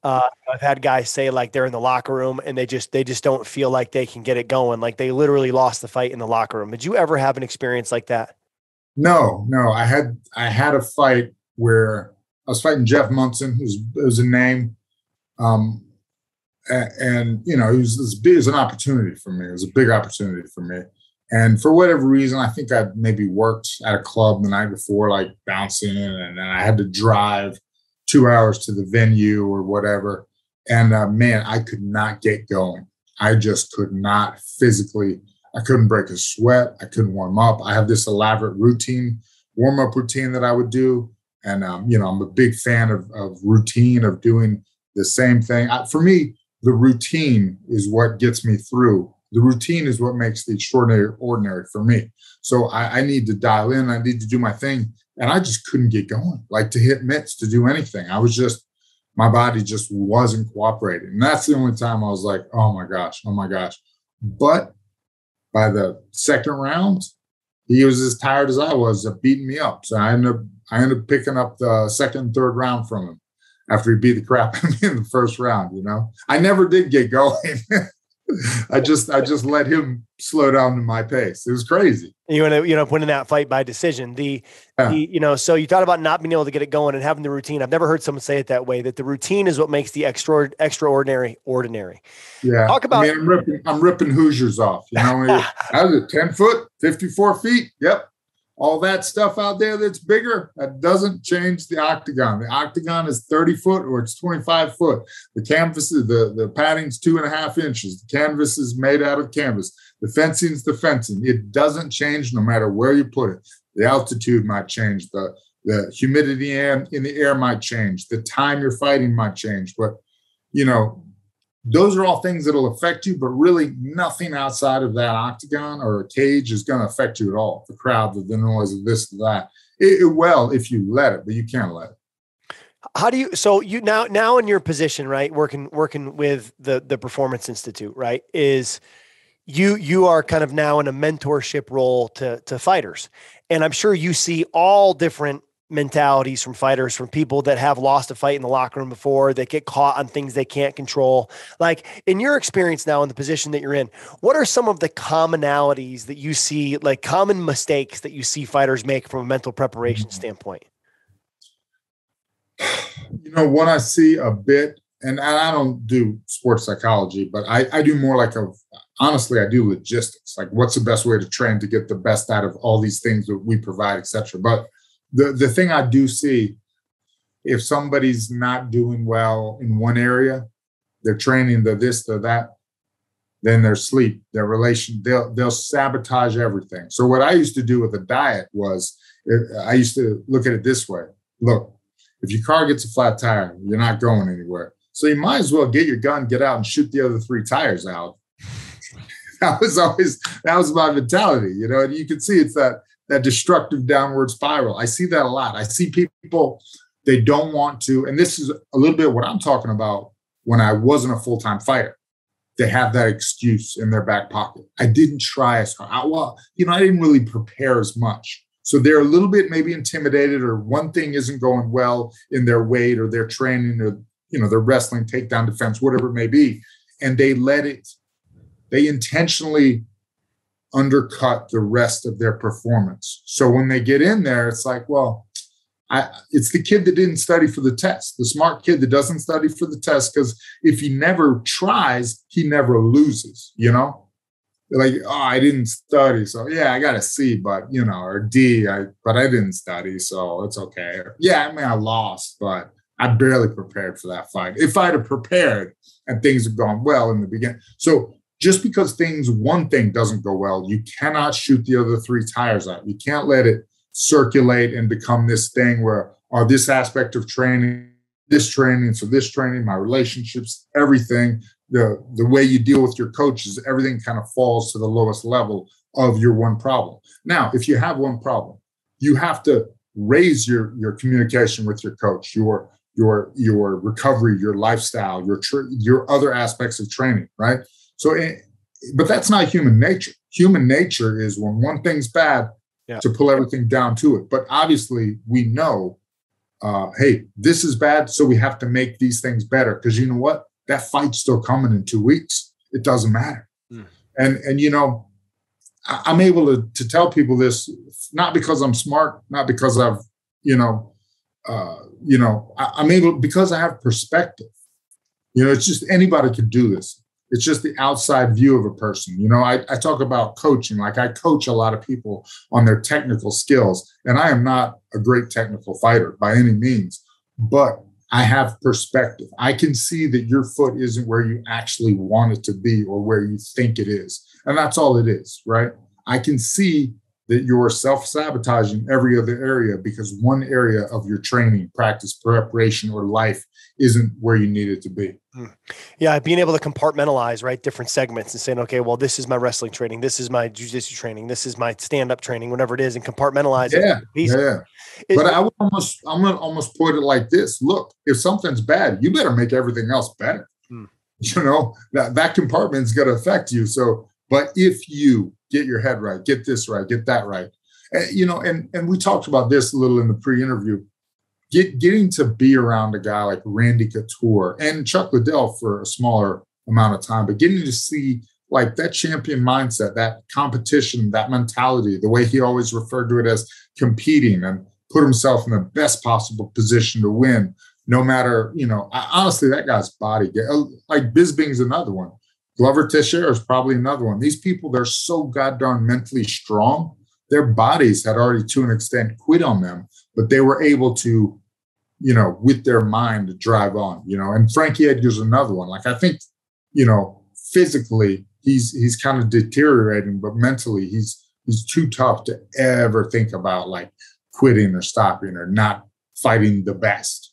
Uh, I've had guys say like they're in the locker room and they just they just don't feel like they can get it going. Like they literally lost the fight in the locker room. Did you ever have an experience like that? No, no. I had I had a fight where I was fighting Jeff Monson, who's was a name. Um, and, and, you know, it was, was big as an opportunity for me. It was a big opportunity for me. And for whatever reason, I think I maybe worked at a club the night before, like bouncing, and then I had to drive two hours to the venue or whatever. And uh, man, I could not get going. I just could not physically. I couldn't break a sweat. I couldn't warm up. I have this elaborate routine, warm up routine that I would do. And, um, you know, I'm a big fan of, of routine, of doing the same thing. I, for me, the routine is what gets me through. The routine is what makes the extraordinary ordinary for me. So I, I need to dial in. I need to do my thing, and I just couldn't get going. Like to hit mitts, to do anything. I was just, my body just wasn't cooperating. And that's the only time I was like, oh my gosh, oh my gosh. But by the second round, he was as tired as I was of beating me up. So I ended up I ended up picking up the second, third round from him after he beat the crap out of me in the first round. You know, I never did get going. I just I just let him slow down to my pace. It was crazy. You end up you know winning that fight by decision. The, yeah. the you know so you thought about not being able to get it going and having the routine. I've never heard someone say it that way. That the routine is what makes the extra extraordinary ordinary. Yeah. Talk about. I mean, I'm ripping I'm ripping Hoosiers off. You know, I was at ten foot, fifty four feet. Yep all that stuff out there that's bigger, that doesn't change the octagon. The octagon is 30 foot or it's 25 foot. The canvas, is the, the padding's two and a half inches. The canvas is made out of canvas. The fencing's the fencing. It doesn't change no matter where you put it. The altitude might change. The, the humidity in, in the air might change. The time you're fighting might change. But, you know, those are all things that'll affect you, but really nothing outside of that octagon or a cage is going to affect you at all. The crowd, the noise, this, that. It, it will if you let it, but you can't let it. How do you? So you now now in your position, right? Working working with the the Performance Institute, right? Is you you are kind of now in a mentorship role to to fighters, and I'm sure you see all different mentalities from fighters, from people that have lost a fight in the locker room before, that get caught on things they can't control. Like in your experience now in the position that you're in, what are some of the commonalities that you see, like common mistakes that you see fighters make from a mental preparation mm-hmm. standpoint? You know, what I see a bit, and I don't do sports psychology, but I, I do more like a honestly, I do logistics. Like, what's the best way to train to get the best out of all these things that we provide, etc. But the the thing I do see, if somebody's not doing well in one area, they're training the this, the that, then their sleep, their relation, they'll they'll sabotage everything. So what I used to do with a diet was I used to look at it this way: look, if your car gets a flat tire, you're not going anywhere. So you might as well get your gun, get out, and shoot the other three tires out. that was always that was my mentality, you know. And you can see it's that that destructive downward spiral. I see that a lot. I see people, they don't want to, and this is a little bit what I'm talking about when I wasn't a full time fighter. They have that excuse in their back pocket. I didn't try as hard. I, well, you know, I didn't really prepare as much. So they're a little bit maybe intimidated, or one thing isn't going well in their weight or their training or, you know, their wrestling, takedown defense, whatever it may be. And they let it, they intentionally undercut the rest of their performance. So when they get in there, it's like, well, I, it's the kid that didn't study for the test, the smart kid that doesn't study for the test, because if he never tries, he never loses, you know? like, oh, I didn't study. So yeah, I got a C, but you know, or D, I but I didn't study, so it's okay. Yeah, I mean I lost, but I barely prepared for that fight. If I'd have prepared and things had gone well in the beginning. So just because things one thing doesn't go well you cannot shoot the other three tires out. You can't let it circulate and become this thing where are oh, this aspect of training this training so this training my relationships everything the the way you deal with your coaches everything kind of falls to the lowest level of your one problem. Now if you have one problem you have to raise your your communication with your coach your your your recovery your lifestyle your tr- your other aspects of training right so, eh, but that's not human nature. Human nature is when one thing's bad, yeah. to pull everything down to it. But obviously, we know, uh, hey, this is bad, so we have to make these things better. Because you know what? That fight's still coming in two weeks. It doesn't matter. Mm. And and you know, I, I'm able to to tell people this not because I'm smart, not because I've you know, uh, you know, I, I'm able because I have perspective. You know, it's just anybody can do this it's just the outside view of a person. You know, I, I talk about coaching, like I coach a lot of people on their technical skills, and I am not a great technical fighter by any means, but I have perspective. I can see that your foot isn't where you actually want it to be or where you think it is. And that's all it is, right? I can see that you're self sabotaging every other area because one area of your training, practice, preparation, or life isn't where you need it to be. Hmm. Yeah, being able to compartmentalize right different segments and saying, okay, well, this is my wrestling training, this is my jujitsu training, this is my stand up training, whatever it is, and compartmentalize yeah, it. Yeah, but I would almost, I'm gonna almost put it like this: Look, if something's bad, you better make everything else better. Hmm. You know that that compartment's going to affect you. So, but if you get your head right, get this right, get that right, and, you know, and and we talked about this a little in the pre-interview get, getting to be around a guy like Randy Couture and Chuck Liddell for a smaller amount of time, but getting to see like that champion mindset, that competition, that mentality, the way he always referred to it as competing and put himself in the best possible position to win, no matter, you know, honestly, that guy's body, like Bisping's another one. Glover Teixeira is probably another one. These people, they're so goddamn mentally strong. Their bodies had already, to an extent, quit on them but they were able to, you know, with their mind to drive on, you know. And Frankie Edgar's another one. Like I think, you know, physically he's he's kind of deteriorating, but mentally he's he's too tough to ever think about like quitting or stopping or not fighting the best.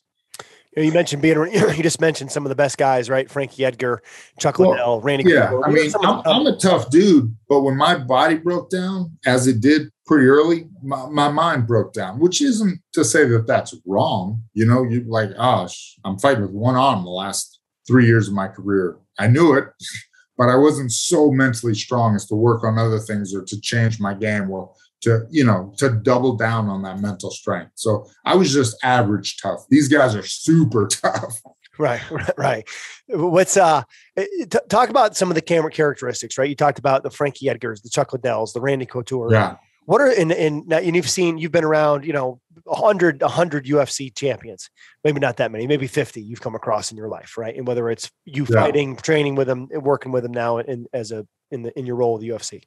You mentioned being, you just mentioned some of the best guys, right? Frankie Edgar, Chuck well, Liddell, Randy. Yeah, Cooper. I mean, I'm, I'm, a tough dude, but when my body broke down, as it did pretty early, my, my mind broke down, which isn't to say that that's wrong. You know, you like, oh, I'm fighting with one arm the last three years of my career. I knew it, but I wasn't so mentally strong as to work on other things or to change my game or to, you know, to double down on that mental strength. So I was just average tough. These guys are super tough. Right, right, What's uh, t- talk about some of the camera characteristics, right? You talked about the Frankie Edgars, the Chuck Liddells, the Randy Couture. Yeah. What are in in and you've seen you've been around, you know, 100 100 UFC champions. Maybe not that many, maybe 50 you've come across in your life, right? And whether it's you yeah. fighting, training with them, working with them now in as a in the in your role with the UFC.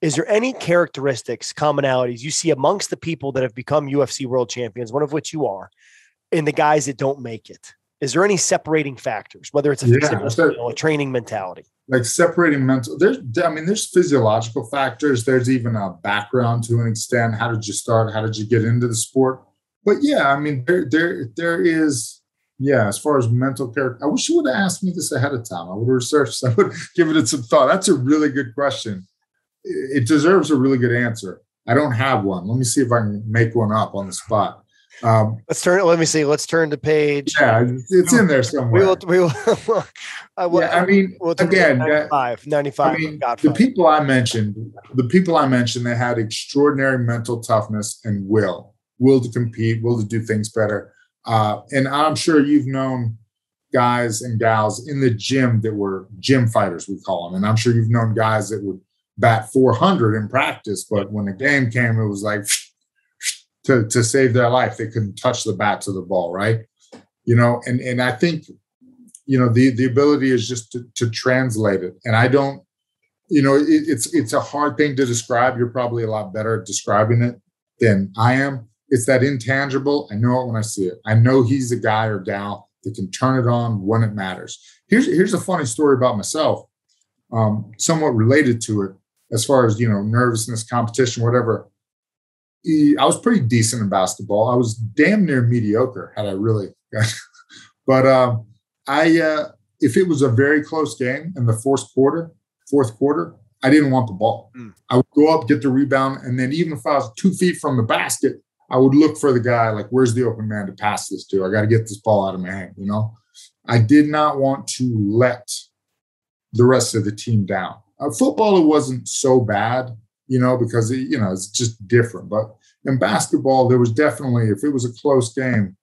Is there any characteristics, commonalities you see amongst the people that have become UFC world champions, one of which you are, and the guys that don't make it? Is there any separating factors, whether it's a, yeah, skill, a training mentality? Like separating mental, there's, I mean, there's physiological factors. There's even a background to an extent. How did you start? How did you get into the sport? But yeah, I mean, there, there, there is, yeah. As far as mental character, I wish you would have asked me this ahead of time. I would have researched. I would give it some thought. That's a really good question. It deserves a really good answer. I don't have one. Let me see if I can make one up on the spot. Um, let's turn. Let me see. Let's turn to page. Yeah, it's in there somewhere. We will. We will. I, will, yeah, I mean, we'll again, 95, 95. I mean, the people I mentioned, the people I mentioned, they had extraordinary mental toughness and will, will to compete, will to do things better. Uh, and I'm sure you've known guys and gals in the gym that were gym fighters, we call them. And I'm sure you've known guys that would bat 400 in practice, but when the game came, it was like to, to save their life. They couldn't touch the bat to the ball, right? You know, and and I think, you know, the the ability is just to, to translate it. And I don't, you know, it, it's it's a hard thing to describe. You're probably a lot better at describing it than I am. It's that intangible. I know it when I see it. I know he's a guy or gal that can turn it on when it matters. Here's here's a funny story about myself, um, somewhat related to it, as far as you know, nervousness, competition, whatever. I was pretty decent in basketball. I was damn near mediocre had I really. but um, I, uh, if it was a very close game in the fourth quarter, fourth quarter, I didn't want the ball. Mm. I would go up, get the rebound, and then even if I was two feet from the basket, I would look for the guy. Like, where's the open man to pass this to? I got to get this ball out of my hand. You know, I did not want to let the rest of the team down. Uh, football, it wasn't so bad you know, because it, you know it's just different. But in basketball, there was definitely if it was a close game,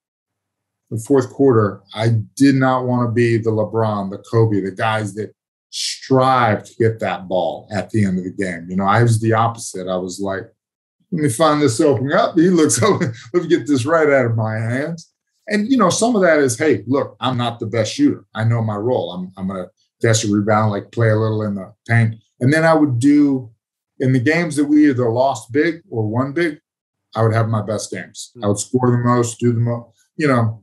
the fourth quarter, I did not want to be the LeBron, the Kobe, the guys that strive to get that ball at the end of the game. You know, I was the opposite. I was like, let me find this opening up. He looks. Let me get this right out of my hands. And you know, some of that is, hey, look, I'm not the best shooter. I know my role. I'm I'm gonna catch a rebound, like play a little in the paint. And then I would do in the games that we either lost big or won big, I would have my best games. I would score the most, do the most, you know.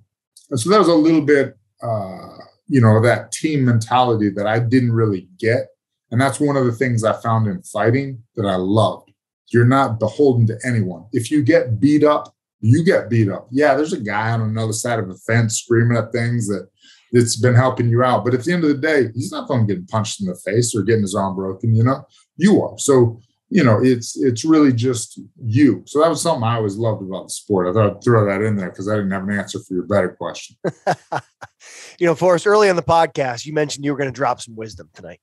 And so that was a little bit, uh, you know, that team mentality that I didn't really get. And that's one of the things I found in fighting that I loved. You're not beholden to anyone. If you get beat up, you get beat up. Yeah, there's a guy on another side of the fence screaming at things that that's been helping you out. But at the end of the day, he's not going to get punched in the face or getting his arm broken. You know, you are. So you know, it's it's really just you. So that was something I always loved about the sport. I thought I'd throw that in there because I didn't have an answer for your better question. you know, Forrest, early on the podcast, you mentioned you were going to drop some wisdom tonight.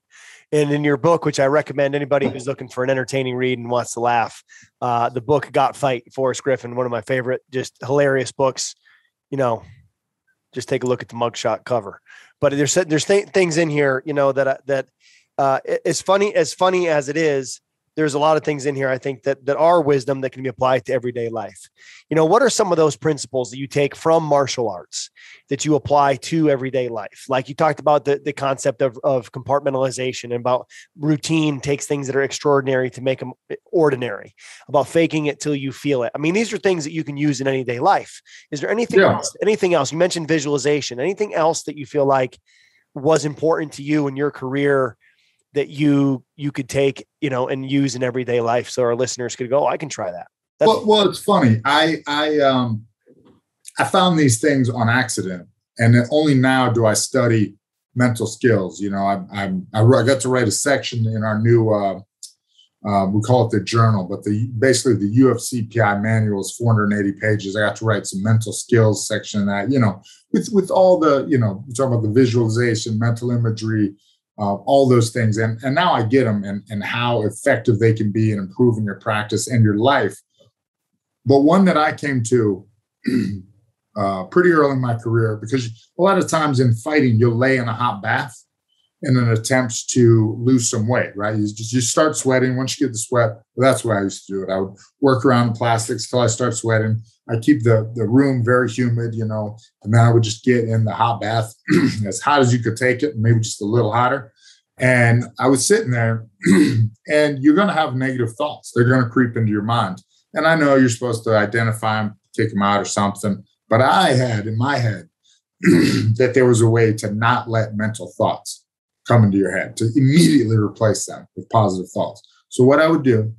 And in your book, which I recommend anybody who's looking for an entertaining read and wants to laugh, uh, the book Got Fight, Forrest Griffin, one of my favorite, just hilarious books. You know, just take a look at the mugshot cover. But there's there's th- things in here, you know, that that uh, funny as funny as it is, there's a lot of things in here I think that that are wisdom that can be applied to everyday life. You know, what are some of those principles that you take from martial arts that you apply to everyday life? Like you talked about the, the concept of, of compartmentalization and about routine takes things that are extraordinary to make them ordinary, about faking it till you feel it. I mean, these are things that you can use in anyday life. Is there anything yeah. else, anything else? You mentioned visualization, anything else that you feel like was important to you in your career that you you could take you know and use in everyday life so our listeners could go oh, i can try that well, well it's funny i i um i found these things on accident and only now do i study mental skills you know i i'm i, got to write a section in our new uh, uh, we call it the journal, but the basically the UFCPI manual is 480 pages. I got to write some mental skills section that, you know, with with all the, you know, we talk about the visualization, mental imagery, uh, all those things. And, and now I get them and, and how effective they can be in improving your practice and your life. But one that I came to uh, pretty early in my career, because a lot of times in fighting, you'll lay in a hot bath in an attempt to lose some weight, right? You just you start sweating. Once you get the sweat, well, that's why I used to do it. I would work around plastics till I start sweating. I keep the the room very humid, you know, and then I would just get in the hot bath as hot as you could take it, maybe just a little hotter. And I was sitting there, and you're going to have negative thoughts. They're going to creep into your mind. And I know you're supposed to identify them, kick them out or something, but I had in my head that there was a way to not let mental thoughts come into your head, to immediately replace them with positive thoughts. So what I would do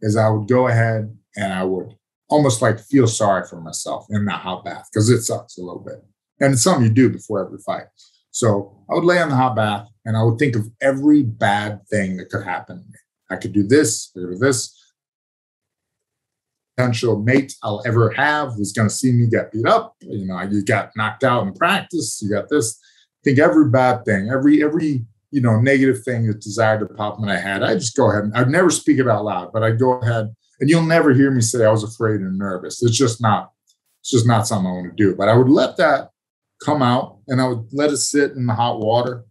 is I would go ahead and I would almost like feel sorry for myself in that hot bath because it sucks a little bit. And it's something you do before every fight. So I would lay on the hot bath and I would think of every bad thing that could happen. I could do this, I could do this. Potential mate I'll ever have was going to see me get beat up. You know, you got knocked out in practice. You got this. I Think every bad thing, every every you know negative thing that desired to pop in my head. I just go ahead and I'd never speak it out loud, but I'd go ahead and you'll never hear me say I was afraid and nervous. It's just not. It's just not something I want to do. But I would let that come out and I would let it sit in the hot water.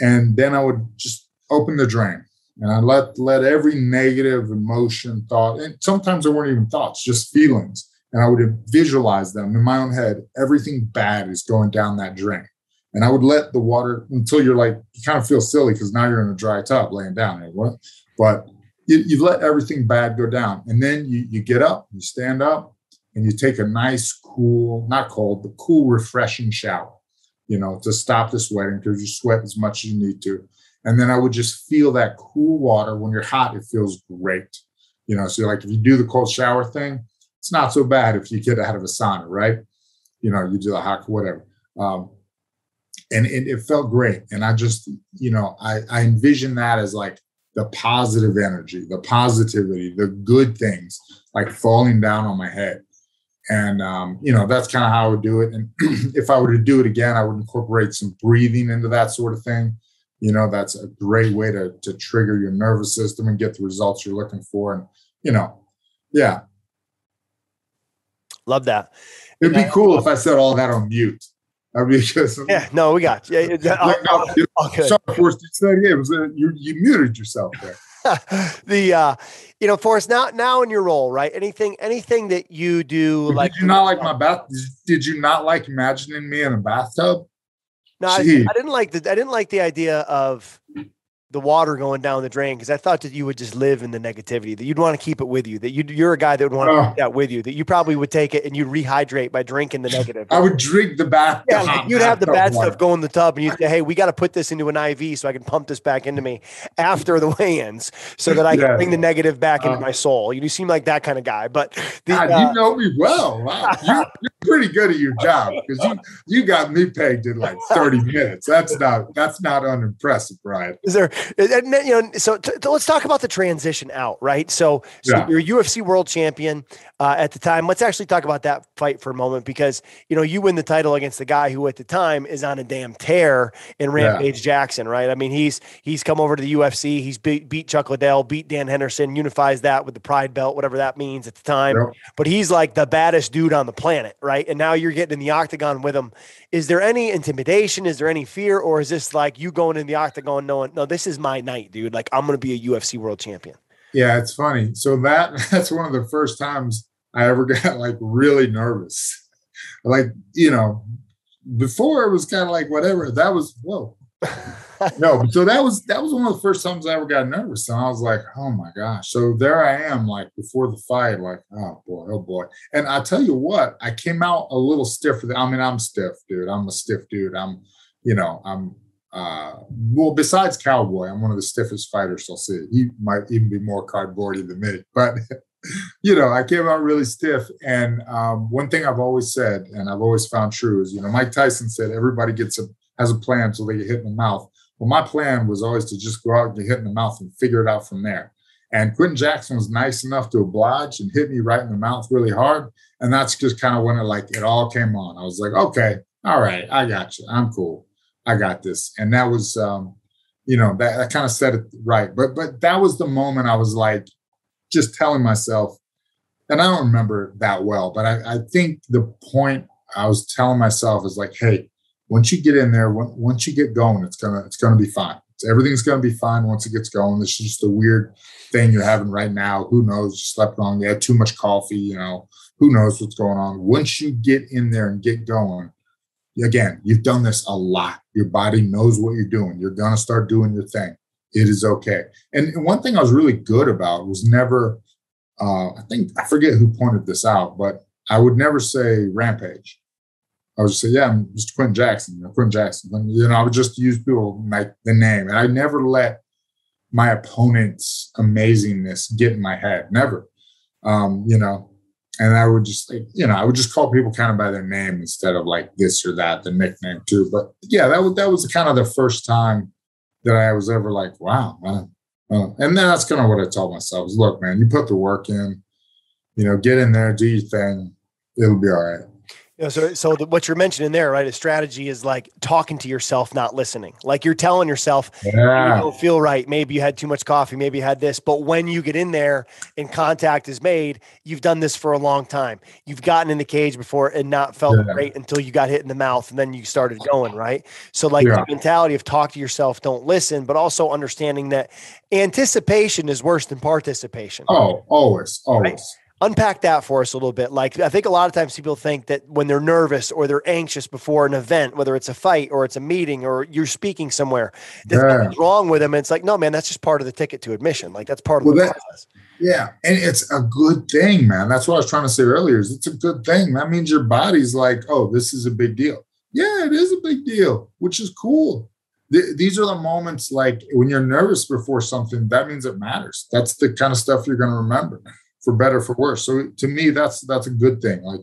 And then I would just open the drain and I let let every negative emotion, thought, and sometimes there weren't even thoughts, just feelings. And I would visualize them in my own head. Everything bad is going down that drain. And I would let the water until you're like, you kind of feel silly because now you're in a dry tub laying down. But you, you let everything bad go down. And then you, you get up, you stand up, and you take a nice, cool, not cold, but cool, refreshing shower, you know, to stop the sweating because you sweat as much as you need to. And then I would just feel that cool water. When you're hot, it feels great. You know, so like if you do the cold shower thing, it's not so bad if you get out of a sauna, right? You know, you do the hot, whatever. Um, and it, it felt great. And I just, you know, I, I envision that as like the positive energy, the positivity, the good things like falling down on my head. And um, you know, that's kind of how I would do it. And if I were to do it again, I would incorporate some breathing into that sort of thing. You know, that's a great way to to trigger your nervous system and get the results you're looking for. And you know, yeah. Love that. It'd be cool if I said all that on mute. I mean, yeah, no, we got you. Yeah, I'll, I'll, I'll, sorry, Forrest, you said yeah, it was a, you, you muted yourself there. the uh you know Forrest now now in your role right anything anything that you do did like you not like my bath did you not like imagining me in a bathtub no I, I, didn't like the i didn't like the idea of the water going down the drain because I thought that you would just live in the negativity, that you'd want to keep it with you, that you are a guy that would want to keep that with you, that you probably would take it and you'd rehydrate by drinking the negative. I would drink the bath. Yeah, like you'd have the bad water. stuff go in the tub and you'd say, hey, we got to put this into an IV so I can pump this back into me after the weigh-ins so that I can bring the negative back into uh, my soul. You seem like that kind of guy. But the, God, uh, you know me well. Wow. You, pretty good at your job because you you got me pegged in like 30 minutes. That's not that's not unimpressive, Brian. Is there you know so t- t- let's talk about the transition out, right? So, so yeah. you're UFC world champion uh, at the time. Let's actually talk about that fight for a moment because you know you win the title against the guy who at the time is on a damn tear in Rampage yeah. Jackson, right? I mean, he's he's come over to the UFC. He's beat, beat Chuck Liddell, beat Dan Henderson, unifies that with the Pride Belt, whatever that means at the time. Yep. But he's like the baddest dude on the planet, right? And now you're getting in the octagon with him. Is there any intimidation? Is there any fear, or is this like you going in the octagon knowing, no, this is my night, dude? Like I'm going to be a UFC world champion. Yeah, it's funny. So that that's one of the first times I ever got like really nervous. like, you know, before it was kind of like whatever. That was whoa. no, so that was that was one of the first times I ever got nervous. And I was like, oh my gosh. So there I am, like before the fight, like, oh boy, oh boy. And I tell you what, I came out a little stiff. I mean, I'm stiff, dude. I'm a stiff dude. I'm, you know, I'm uh, well, besides Cowboy, I'm one of the stiffest fighters I'll see. He might even be more cardboardy than me, but you know, I came out really stiff. And um, one thing I've always said, and I've always found true, is you know, Mike Tyson said everybody gets a has a plan until they get hit in the mouth. Well, my plan was always to just go out and get hit in the mouth and figure it out from there. And Quinton Jackson was nice enough to oblige and hit me right in the mouth really hard. And that's just kind of when it like it all came on. I was like, okay, all right, I got you. I'm cool. I got this. And that was, um, you know, that, that kind of set it right. But but that was the moment I was like, just telling myself, and I don't remember that well, but I, I think the point I was telling myself is like, hey, once you get in there, once you get going, it's gonna it's gonna be fine. Everything's gonna be fine once it gets going. This is just a weird thing you're having right now. Who knows? You slept wrong. You had too much coffee. You know, who knows what's going on? Once you get in there and get going, again, you've done this a lot. Your body knows what you're doing. You're going to start doing your thing. It is okay. And one thing I was really good about was never, uh, I think, I forget who pointed this out, but I would never say rampage. I would say, yeah, I'm Mr. Quinton Jackson, you know, Quinton Jackson. And, you know, I would just use people like the name. And I never let my opponent's amazingness get in my head. Never. Um, you know, and I would just like, you know, I would just call people kind of by their name instead of like this or that, the nickname too. But yeah, that was that was kind of the first time that I was ever like, wow, man. And that's kind of what I told myself is look, man, you put the work in, you know, get in there, do your thing, it'll be all right. You know, so, so the, what you're mentioning there, right? A strategy is like talking to yourself, not listening. Like you're telling yourself, yeah. you don't feel right. Maybe you had too much coffee. Maybe you had this. But when you get in there and contact is made, you've done this for a long time. You've gotten in the cage before and not felt yeah. great until you got hit in the mouth and then you started going, right? So, like yeah. the mentality of talk to yourself, don't listen, but also understanding that anticipation is worse than participation. Oh, always, always. Right? Unpack that for us a little bit. Like, I think a lot of times people think that when they're nervous or they're anxious before an event, whether it's a fight or it's a meeting or you're speaking somewhere, there's yeah. nothing's wrong with them. And it's like, no, man, that's just part of the ticket to admission. Like, that's part of well, the that, process. Yeah. And it's a good thing, man. That's what I was trying to say earlier is it's a good thing. That means your body's like, oh, this is a big deal. Yeah, it is a big deal, which is cool. These are the moments like when you're nervous before something, that means it matters. That's the kind of stuff you're going to remember for better for worse. So to me, that's that's a good thing. Like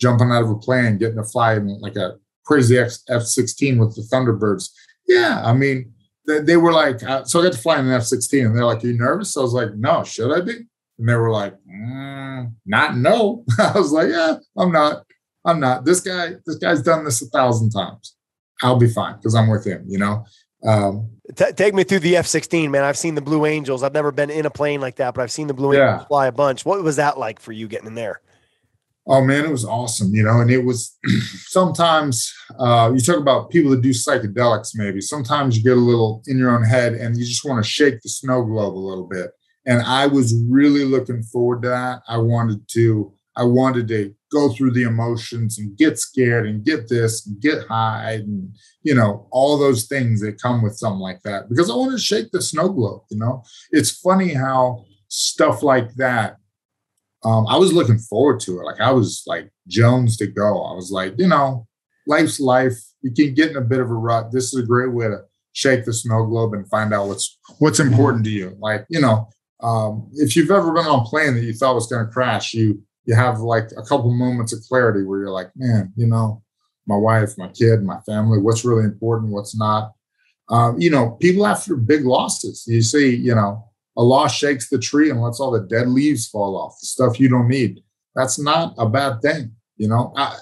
jumping out of a plane, getting to fly in like a crazy F sixteen with the Thunderbirds. Yeah, I mean, they, they were like, uh, so I got to fly in an F sixteen, and they're like, "Are you nervous?" I was like, "No, should I be?" And they were like, mm, "Not no." I was like, "Yeah, I'm not. I'm not. This guy, this guy's done this a thousand times. I'll be fine because I'm with him." You know. Um, T- take me through the F 16, man. I've seen the Blue Angels. I've never been in a plane like that, but I've seen the Blue yeah. Angels fly a bunch. What was that like for you getting in there? Oh man, it was awesome, you know. And it was sometimes uh, you talk about people that do psychedelics. Maybe sometimes you get a little in your own head, and you just want to shake the snow globe a little bit. And I was really looking forward to that. I wanted to, I wanted to go through the emotions and get scared and get this and get high and you know all those things that come with something like that. Because i want to shake the snow globe you know? It's funny how stuff like that um, i was looking forward to it. Like i was like jones to go. I was like you know life's life. You can get in a bit of a rut. This is a great way to shake the snow globe and find out what's what's important to you. Like you know um, if you've ever been on a plane that you thought was going to crash you you have like a couple moments of clarity where you're like, man, you know, my wife, my kid, my family, what's really important, what's not. Um, you know, people after big losses, you see, you know, a loss shakes the tree and lets all the dead leaves fall off, the stuff you don't need. That's not a bad thing, you know. I,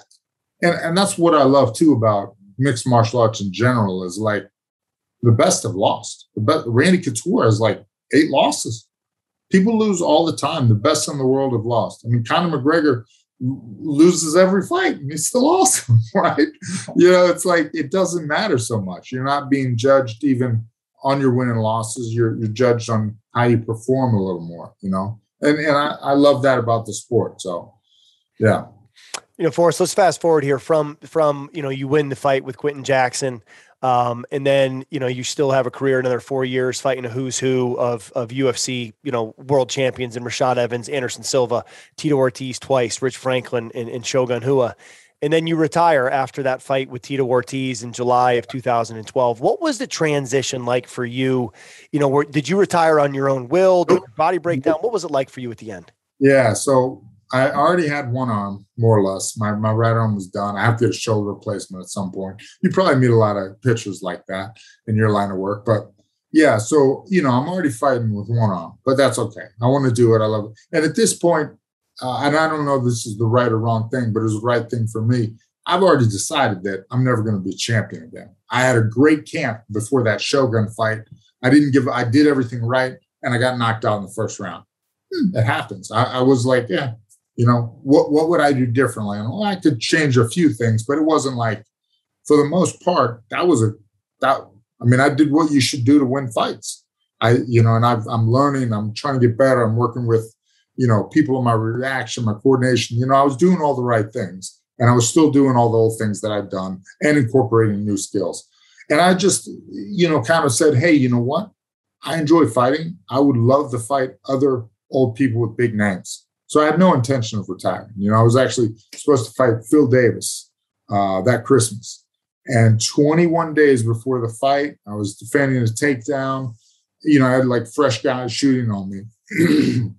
and and that's what I love too about mixed martial arts in general is like the best have lost. The best, Randy Couture has like eight losses people lose all the time. The best in the world have lost. I mean, Conor McGregor loses every fight and he's still awesome, right? You know, it's like it doesn't matter so much. You're not being judged even on your win and losses. You're you're judged on how you perform a little more, you know. And and I, I love that about the sport. So yeah. You know, Forrest, let's fast forward here from from, you know, you win the fight with Quinton Jackson. Um, and then you know you still have a career another four years fighting a who's who of of UFC you know world champions and Rashad Evans, Anderson Silva, Tito Ortiz twice, Rich Franklin, and, and Shogun Rua. And then you retire after that fight with Tito Ortiz in July of 2012. What was the transition like for you? You know, where, did you retire on your own will? Did your body break down? What was it like for you at the end? Yeah. So I already had one arm, more or less. My my right arm was done. I have to get a shoulder replacement at some point. You probably meet a lot of pitchers like that in your line of work. But yeah, so you know, I'm already fighting with one arm, but that's okay. I want to do it. I love it. And at this point, uh, and I don't know if this is the right or wrong thing, but it's the right thing for me. I've already decided that I'm never going to be a champion again. I had a great camp before that Shogun fight. I didn't give. I did everything right, and I got knocked out in the first round. Hmm, it happens. I, I was like, yeah, you know, what what would I do differently? And well, I could change a few things, but it wasn't like, for the most part, that was a that. I mean, I did what you should do to win fights. I, you know, and I've, I'm learning. I'm trying to get better. I'm working with, you know, people in my reaction, my coordination. You know, I was doing all the right things, and I was still doing all the old things that I'd done and incorporating new skills. And I just, you know, kind of said, hey, you know what? I enjoy fighting. I would love to fight other old people with big names. So I had no intention of retiring. You know, I was actually supposed to fight Phil Davis uh, that Christmas. And 21 days before the fight, I was defending a takedown. You know, I had like fresh guys shooting on me.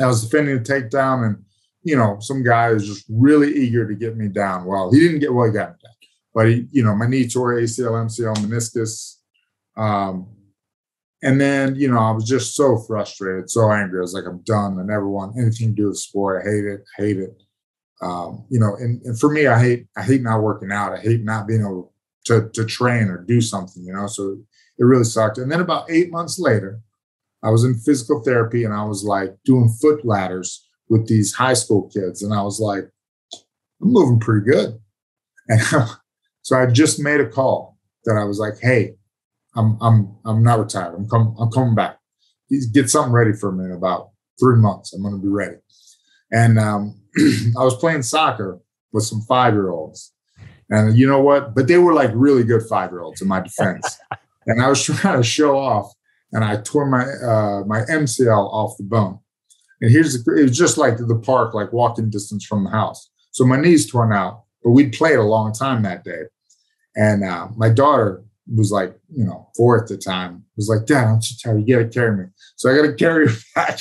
I was defending a takedown, and you know, some guy is just really eager to get me down. Well, he didn't get well, he got me down, but he, you know, my knee tore ACL, MCL, meniscus. Um, and then, you know, I was just so frustrated, so angry. I was like, I'm done. I never want anything to do with sport. I hate it, hate it. Um, you know, and, and for me, I hate I hate not working out. I hate not being able to to train or do something, you know. So it really sucked. And then about eight months later, I was in physical therapy and I was like doing foot ladders with these high school kids. And I was like, I'm moving pretty good. And so I just made a call that I was like, hey, I'm I'm I'm not retired. I'm coming I'm coming back. Get something ready for me in about three months. I'm going to be ready. And um, I was playing soccer with some five year olds, and you know what? But they were like really good five year olds in my defense. and I was trying to show off, and I tore my uh, my MCL off the bone. And here's the, it was just like the park, like walking distance from the house. So my knees torn out, but we'd played a long time that day. And uh, my daughter was like, you know, four at the time, was like, Dad, I'm too tired. You gotta carry me. So I gotta carry her back.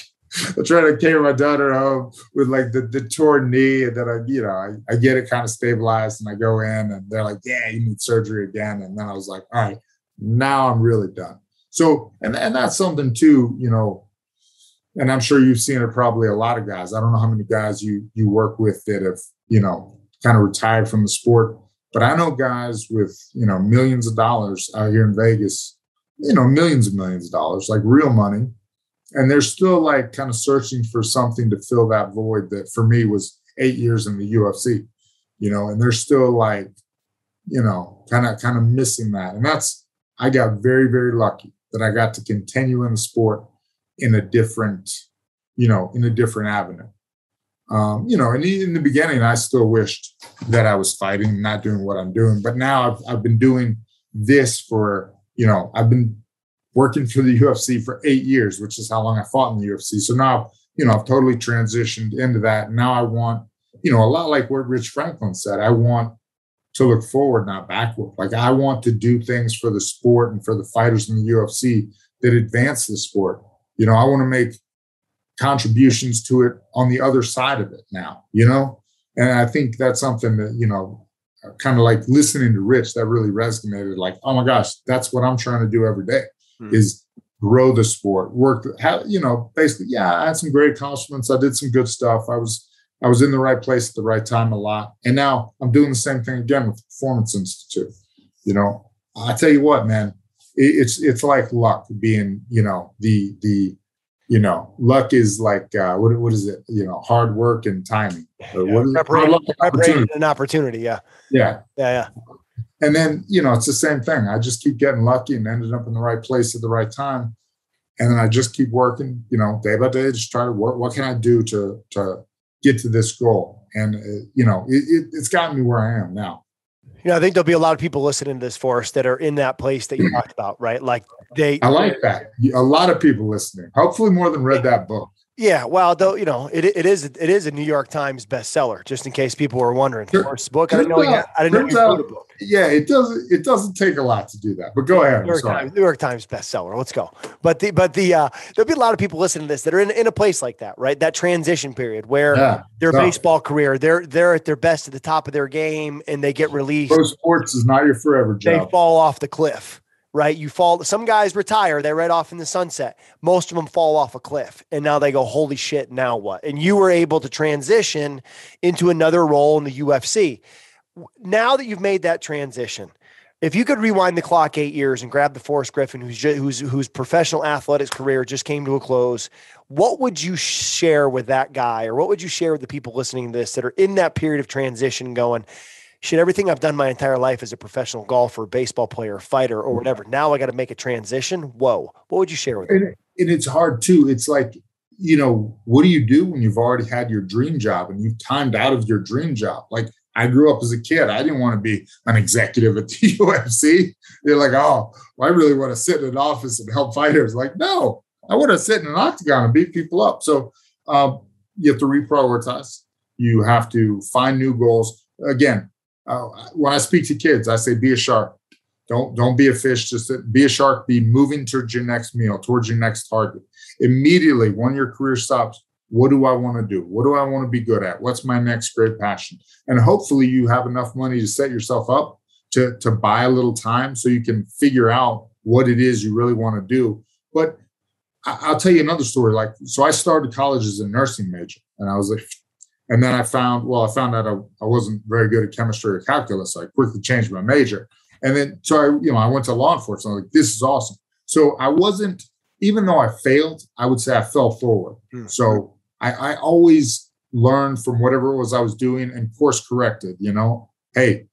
I try to carry my daughter home with like the, the torn knee, and then I, you know, I, I get it kind of stabilized and I go in and they're like, Yeah, you need surgery again. And then I was like, all right, now I'm really done. So, and, and that's something too, you know, and I'm sure you've seen it probably a lot of guys. I don't know how many guys you you work with that have, you know, kind of retired from the sport but I know guys with, you know, millions of dollars out here in Vegas, you know, millions and millions of dollars, like real money. And they're still like kind of searching for something to fill that void that for me was eight years in the UFC, you know, and they're still like, you know, kind of kind of missing that. And that's I got very, very lucky that I got to continue in the sport in a different, you know, in a different avenue. Um, you know, the, in the beginning, I still wished that I was fighting, not doing what I'm doing. But now I've, I've been doing this for, you know, I've been working for the UFC for eight years, which is how long I fought in the UFC. So now, you know, I've totally transitioned into that. Now I want, you know, a lot like what Rich Franklin said, I want to look forward, not backward. Like I want to do things for the sport and for the fighters in the UFC that advance the sport. You know, I want to make contributions to it on the other side of it now, you know? And I think that's something that, you know, kind of like listening to Rich that really resonated like, oh my gosh, that's what I'm trying to do every day mm-hmm. is grow the sport, work, have, you know, basically, yeah, I had some great accomplishments. I did some good stuff. I was, I was in the right place at the right time a lot. And now I'm doing the same thing again with the Performance Institute. You know, I tell you what, man, it's, it's like luck being, you know, the, the, you know, luck is like uh, what what is it? You know, hard work and timing. Yeah, what is preparation, it? preparation and opportunity. Yeah. Yeah. Yeah. Yeah. And then you know, it's the same thing. I just keep getting lucky and ended up in the right place at the right time, and then I just keep working. You know, day by day, just try to work. What can I do to to get to this goal? And uh, you know, it, it, it's gotten me where I am now you know, I think there'll be a lot of people listening to this for us that are in that place that you talked about, right? Like they. I like that. A lot of people listening. Hopefully, more than read that book. Yeah, well, though you know, it, it is it is a New York Times bestseller. Just in case people were wondering, first book. I didn't know. Out, I didn't know you wrote a book. Yeah, it doesn't. It doesn't take a lot to do that. But go ahead. New York, Times, New York Times bestseller. Let's go. But the but the uh, there'll be a lot of people listening to this that are in, in a place like that, right? That transition period where yeah, their baseball career, they're they're at their best at the top of their game, and they get released. Pro sports is not your forever job. They fall off the cliff right? You fall, some guys retire, they ride off in the sunset. Most of them fall off a cliff and now they go, holy shit, now what? And you were able to transition into another role in the UFC. Now that you've made that transition, if you could rewind the clock eight years and grab the Forrest Griffin, who's whose whose professional athletics career just came to a close, what would you share with that guy, or what would you share with the people listening to this that are in that period of transition, going, shit, everything I've done my entire life as a professional golfer, baseball player, fighter, or whatever. Now I got to make a transition. Whoa. What would you share with and, me? And it's hard too. It's like, you know, what do you do when you've already had your dream job and you've timed out of your dream job? Like I grew up as a kid. I didn't want to be an executive at the UFC. You're like, oh, well, I really want to sit in an office and help fighters. Like, no, I want to sit in an octagon and beat people up. So um, you have to reprioritize. You have to find new goals. Again, uh, when I speak to kids, I say, be a shark. Don't don't be a fish. Just be a shark. Be moving towards your next meal, towards your next target. Immediately, when your career stops, what do I want to do? What do I want to be good at? What's my next great passion? And hopefully, you have enough money to set yourself up to to buy a little time so you can figure out what it is you really want to do. But I'll tell you another story. Like, so I started college as a nursing major, and I was like and then I found, well, I found out I, I wasn't very good at chemistry or calculus. So I quickly changed my major. And then, so I, you know, I went to law enforcement. I was like, this is awesome. So I wasn't, even though I failed, I would say I fell forward. Mm-hmm. So I, I always learned from whatever it was I was doing and course corrected, you know, hey,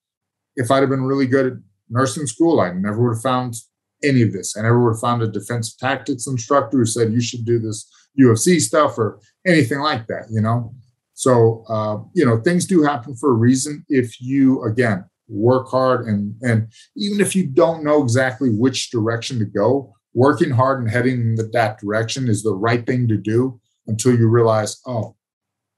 if I'd have been really good at nursing school, I never would have found any of this. I never would have found a defensive tactics instructor who said you should do this UFC stuff or anything like that, you know. So uh, you know things do happen for a reason. If you again work hard and and even if you don't know exactly which direction to go, working hard and heading in that direction is the right thing to do until you realize, oh,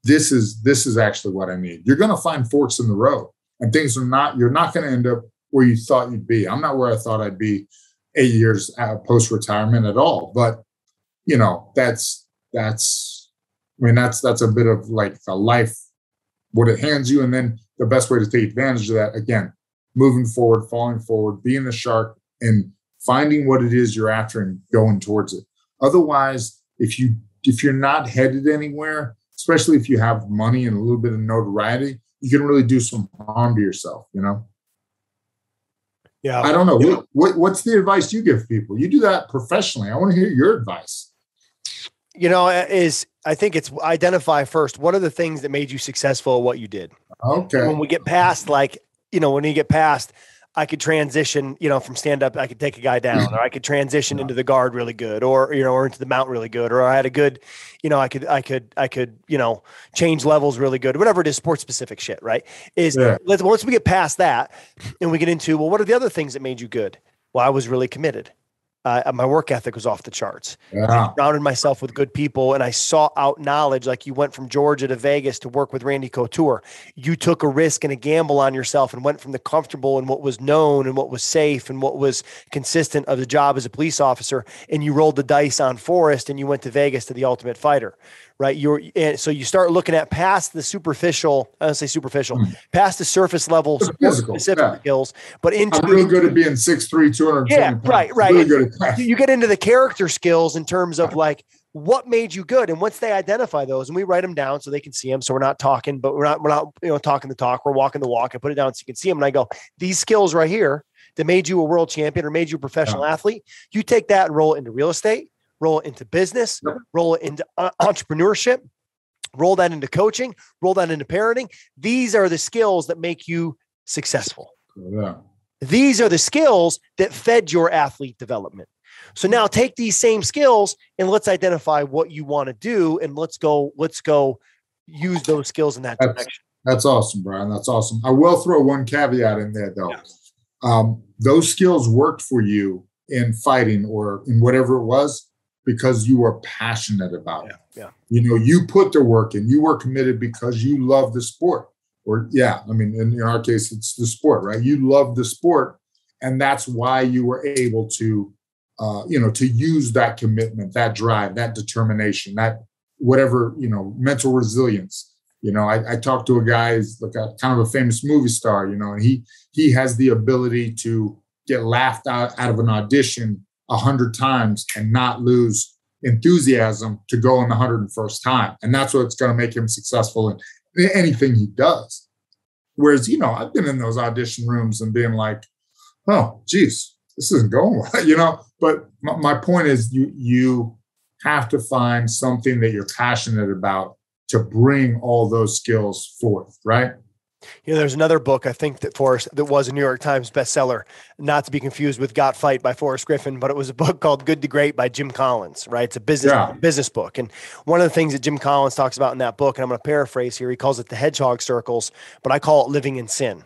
this is this is actually what I need. You're going to find forks in the road, and things are not. You're not going to end up where you thought you'd be. I'm not where I thought I'd be eight years post retirement at all, but you know that's that's I mean, that's that's a bit of like a life, what it hands you, and then the best way to take advantage of that again, moving forward, falling forward, being the shark, and finding what it is you're after and going towards it. Otherwise, if you if you're not headed anywhere, especially if you have money and a little bit of notoriety, you can really do some harm to yourself. You know. Yeah. I don't know. What, what, what's the advice you give people? You do that professionally. I want to hear your advice you know, is I think it's identify first. What are the things that made you successful at what you did? Okay. When we get past, like, you know, when you get past, I could transition, you know, from stand up, I could take a guy down, or I could transition into the guard really good, or you know, or into the mount really good, or I had a good, you know, I could, I could, I could, you know, change levels really good, whatever it is, sports specific shit, right? Is yeah. let's once we get past that and we get into well, what are the other things that made you good? Well, I was really committed uh, my work ethic was off the charts. Yeah. I surrounded myself with good people and I sought out knowledge. Like you went from Georgia to Vegas to work with Randy Couture. You took a risk and a gamble on yourself and went from the comfortable and what was known and what was safe and what was consistent of the job as a police officer. And you rolled the dice on Forrest and you went to Vegas to the ultimate fighter right? You're and so you start looking at past the superficial. I don't say superficial, mm. past the surface level physical, specific yeah. skills, but into I'm really good at being 6'3", 200 Yeah, right, right. Really good at You get into the character skills in terms of like what made you good, and once they identify those, and we write them down so they can see them. So we're not talking, but we're not we're not you know talking the talk. We're walking the walk. I put it down so you can see them, and I go these skills right here that made you a world champion or made you a professional yeah. athlete. You take that and roll it into real estate roll it into business, yep. roll it into uh, entrepreneurship, roll that into coaching, roll that into parenting. These are the skills that make you successful. Yeah. These are the skills that fed your athlete development. So now take these same skills and let's identify what you want to do and let's go let's go use those skills in that that's, direction. That's awesome, Brian. That's awesome. I will throw one caveat in there though. Yeah. Um, those skills worked for you in fighting or in whatever it was because you were passionate about it. Yeah, yeah. You know, you put the work in, you were committed because you love the sport. Or, yeah, I mean, in, in our case, it's the sport, right? You love the sport. And that's why you were able to, uh, you know, to use that commitment, that drive, that determination, that whatever, you know, mental resilience. You know, I, I talked to a guy, he's like a kind of a famous movie star, you know, and he he has the ability to get laughed out, out of an audition a hundred times and not lose enthusiasm to go in the hundred and first time. And that's what's going to make him successful in anything he does. Whereas, you know, I've been in those audition rooms and being like, oh, geez, this isn't going well, you know. But my, my point is you you have to find something that you're passionate about to bring all those skills forth, right? You know, there's another book I think that Forrest that was a New York Times bestseller, not to be confused with Got Fight by Forrest Griffin, but it was a book called Good to Great by Jim Collins, right? It's a business yeah. business book. And one of the things that Jim Collins talks about in that book, and I'm going to paraphrase here, he calls it the hedgehog circles, but I call it living in sin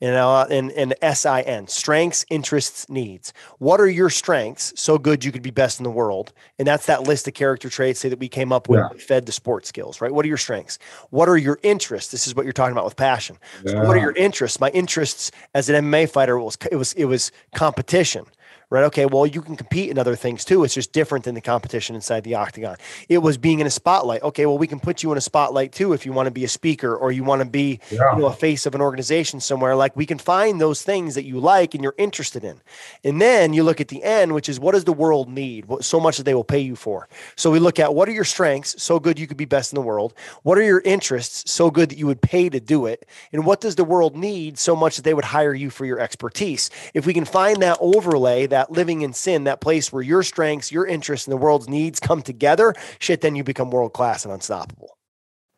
you know, and, and SIN, strengths, interests, needs. What are your strengths so good you could be best in the world? And that's that list of character traits say that we came up with yeah. fed the sport skills, right? What are your strengths? What are your interests? This is what you're talking about with passion. Yeah. So what are your interests? My interests as an MMA fighter was it was it was competition right? Okay, well, you can compete in other things too. It's just different than the competition inside the octagon. It was being in a spotlight. Okay, well, we can put you in a spotlight too if you want to be a speaker or you want to be yeah. you know, a face of an organization somewhere. Like we can find those things that you like and you're interested in. And then you look at the end, which is what does the world need? What, so much that they will pay you for. So we look at what are your strengths so good you could be best in the world? What are your interests so good that you would pay to do it? And what does the world need so much that they would hire you for your expertise? If we can find that overlay, that living in sin, that place where your strengths, your interests, and the world's needs come together, shit, then you become world class and unstoppable.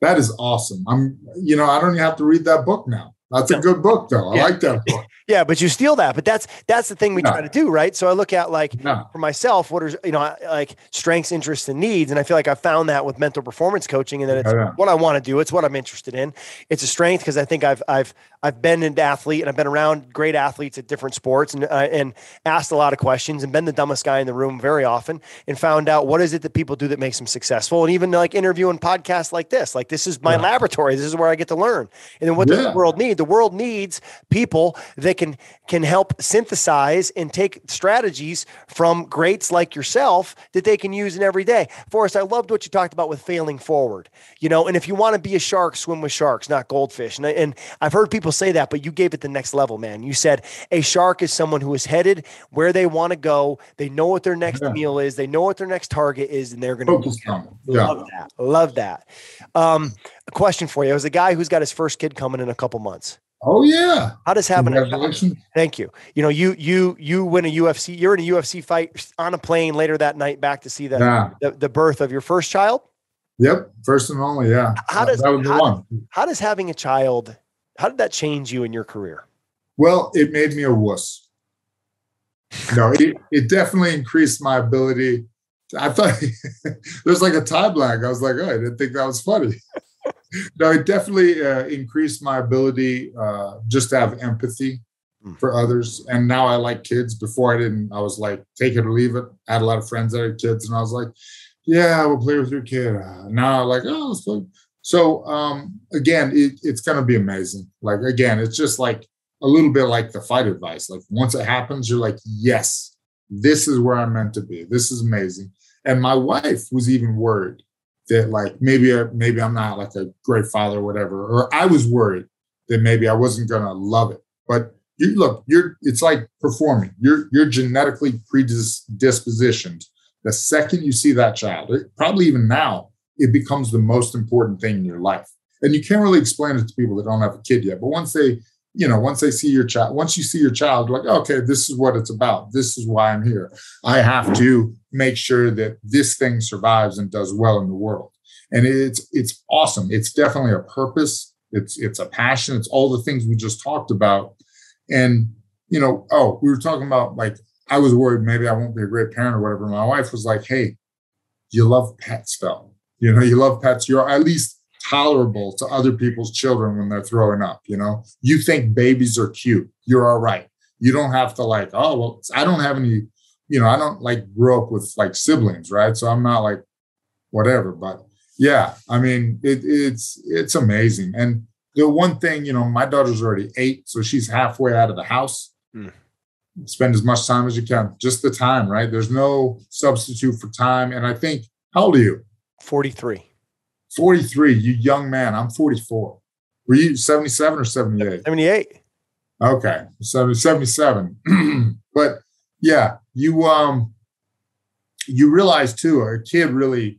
That is awesome. I'm, you know, I don't even have to read that book now. That's a good book, though. I yeah. like that book. Yeah, but you steal that. But that's that's the thing we no. try to do, right? So I look at like no. for myself, what are you know like strengths, interests, and needs, and I feel like I found that with mental performance coaching, and that it's yeah. what I want to do. It's what I'm interested in. It's a strength because I think I've I've I've been an athlete and I've been around great athletes at different sports and uh, and asked a lot of questions and been the dumbest guy in the room very often and found out what is it that people do that makes them successful and even like interviewing podcasts like this. Like this is my yeah. laboratory. This is where I get to learn. And then what does the world need? The world needs people that can can help synthesize and take strategies from greats like yourself that they can use in every day. Forrest, I loved what you talked about with failing forward. You know, and if you want to be a shark, swim with sharks, not goldfish. And, and I've heard people say that, but you gave it the next level, man. You said a shark is someone who is headed where they want to go. They know what their next yeah. meal is. They know what their next target is, and they're going to focus on it. Yeah. Love that. Love that. Um, a question for you: As a guy who's got his first kid coming in a couple months, Oh yeah. How does having a thank you. You know, you you you win a UFC, you're in a UFC fight on a plane later that night back to see the yeah. the, the, birth of your first child. Yep. First and only, yeah. How does that was how, one. how does having a child, how did that change you in your career? Well, it made me a wuss. No, it, it definitely increased my ability. I thought there's like a time lag. I was like, oh, I didn't think that was funny. no, it definitely uh, increased my ability uh, just to have empathy hmm. for others. And now I like kids. Before I didn't, I was like, take it or leave it. I had a lot of friends that had kids, and I was like, yeah, we'll play with your kid. Uh, now I'm like, oh, let's play. So um, again, it, it's going to be amazing. Like again, it's just like a little bit like the fight advice. Like once it happens, you're like, yes, this is where I'm meant to be. This is amazing. And my wife was even worried that like maybe uh, maybe I'm not like a great father or whatever, or I was worried that maybe I wasn't gonna love it. But you look, you're it's like performing. You're you're genetically predispositioned. The second you see that child, probably even now, it becomes the most important thing in your life. And you can't really explain it to people that don't have a kid yet. But once they, you know, once they see your child, once you see your child, like, okay, this is what it's about. This is why I'm here. I have to make sure that this thing survives and does well in the world. And it's it's awesome. It's definitely a purpose. It's it's a passion. It's all the things we just talked about. And you know, oh, we were talking about like I was worried maybe I won't be a great parent or whatever. My wife was like, "Hey, you love pets, though. You know, you love pets. You're at least tolerable to other people's children when they're throwing up. You know, you think babies are cute. You're all right. You don't have to like, oh well, I don't have any you know, I don't like grow up with like siblings, right? So I'm not like whatever. But yeah, I mean, it, it's it's amazing. And the one thing, you know, my daughter's already eight, so she's halfway out of the house. Mm. Spend as much time as you can, just the time, right? There's no substitute for time. And I think, how old are you? 43. 43, you young man. I'm 44. Were you 77 or 78? 78. Okay, 77. but yeah, you um you realize too, a kid really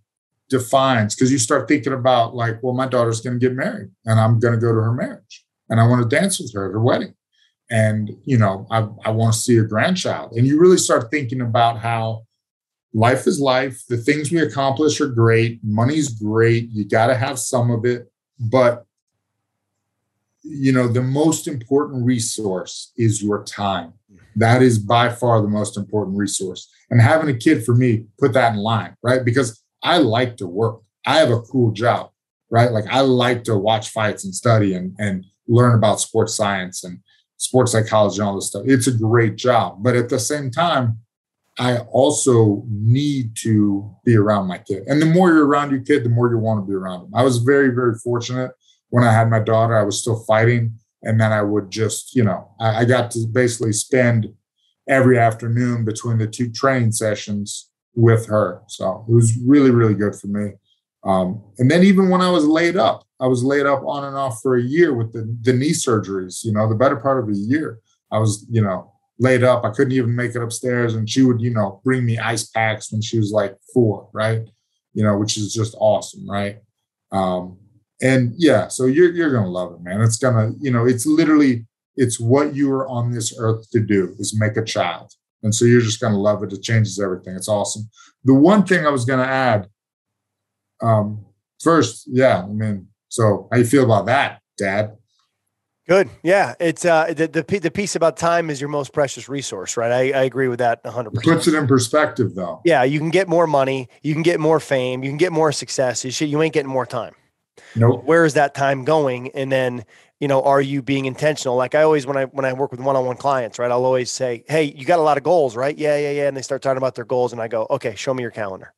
defines because you start thinking about like, well, my daughter's going to get married and I'm going to go to her marriage and I want to dance with her at her wedding. And, you know, I, I want to see a grandchild. And you really start thinking about how life is life. The things we accomplish are great. Money's great. You got to have some of it. But, you know, the most important resource is your time. That is by far the most important resource. And having a kid for me put that in line, right? Because I like to work. I have a cool job, right? Like I like to watch fights and study and, and learn about sports science and sports psychology and all this stuff. It's a great job. But at the same time, I also need to be around my kid. And the more you're around your kid, the more you want to be around them. I was very, very fortunate when I had my daughter. I was still fighting and then I would just, you know, I, I got to basically spend every afternoon between the two training sessions with her. So it was really, really good for me. Um, and then even when I was laid up, I was laid up on and off for a year with the, the knee surgeries, you know, the better part of a year. I was, you know, laid up. I couldn't even make it upstairs. And she would, you know, bring me ice packs when she was like four, right? You know, which is just awesome, right? Um, and yeah, so you're you're gonna love it, man. It's gonna, you know, it's literally it's what you are on this earth to do is make a child. And so you're just gonna love it. It changes everything. It's awesome. The one thing I was gonna add, um, first, yeah, I mean, so how you feel about that, Dad? Good. Yeah. It's uh the, the the piece about time is your most precious resource, right? I, I agree with that 100%. It puts it in perspective though. Yeah, you can get more money, you can get more fame, you can get more success. You should, you ain't getting more time. Nope. Where is that time going? And then, you know, are you being intentional? Like I always, when I, when I work with one-on-one clients, right, I'll always say, Hey, you got a lot of goals, right? Yeah, yeah, yeah. And they start talking about their goals. And I go, okay, show me your calendar.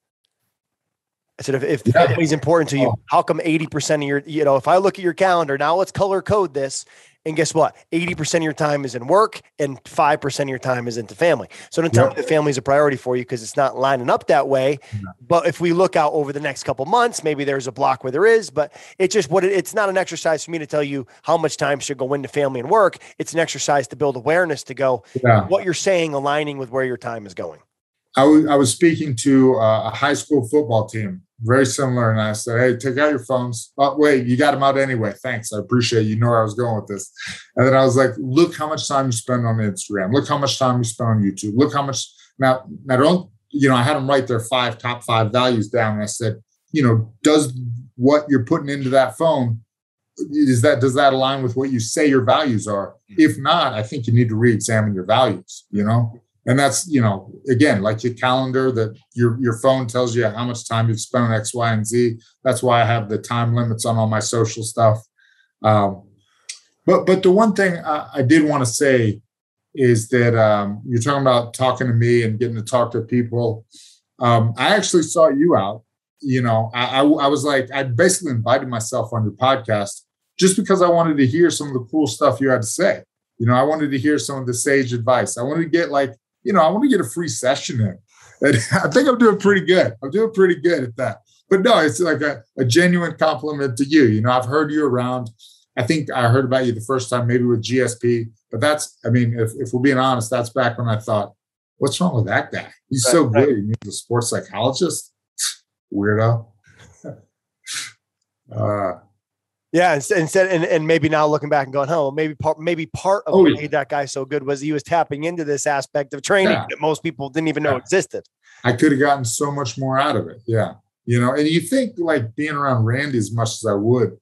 I said, if, if yeah. family's important to you, oh. how come 80% of your, you know, if I look at your calendar now, let's color code this and guess what? 80% of your time is in work and 5% of your time is into family. So don't tell yep. me the family is a priority for you because it's not lining up that way. But if we look out over the next couple months, maybe there's a block where there is, but it's just what it, it's not an exercise for me to tell you how much time should go into family and work. It's an exercise to build awareness to go yeah. what you're saying aligning with where your time is going. I, w- I was speaking to uh, a high school football team very similar. And I said, Hey, take out your phones. Oh, wait, you got them out anyway. Thanks. I appreciate it. You know where I was going with this. And then I was like, Look how much time you spend on Instagram. Look how much time you spend on YouTube. Look how much. Now, now don't, you know, I had them write their five top five values down. And I said, You know, does what you're putting into that phone is that does that align with what you say your values are? Hmm. If not, I think you need to re-examine your values. You know, and that's you know again like your calendar that your your phone tells you how much time you've spent on X, Y, and Z. That's why I have the time limits on all my social stuff. Um, but but the one thing I, I did want to say is that um, you're talking about talking to me and getting to talk to people. Um, I actually saw you out. You know, I, I, I was like, I basically invited myself on your podcast just because I wanted to hear some of the cool stuff you had to say. You know, I wanted to hear some of the sage advice. I wanted to get like, you know, I want to get a free session in. And I think I'm doing pretty good. I'm doing pretty good at that. But no, it's like a, a genuine compliment to you. You know, I've heard you around. I think I heard about you the first time, maybe with GSP. But that's, I mean, if, if we're being honest, that's back when I thought, what's wrong with that guy? He's right, so right. good. He's a sports psychologist. Weirdo. uh, yeah, instead, and, and maybe now looking back and going, oh, maybe part maybe part of oh, what yeah. made that guy so good was he was tapping into this aspect of training yeah. that most people didn't even know yeah. existed. I could have gotten so much more out of it. Yeah, you know, and you think like being around Randy as much as I would,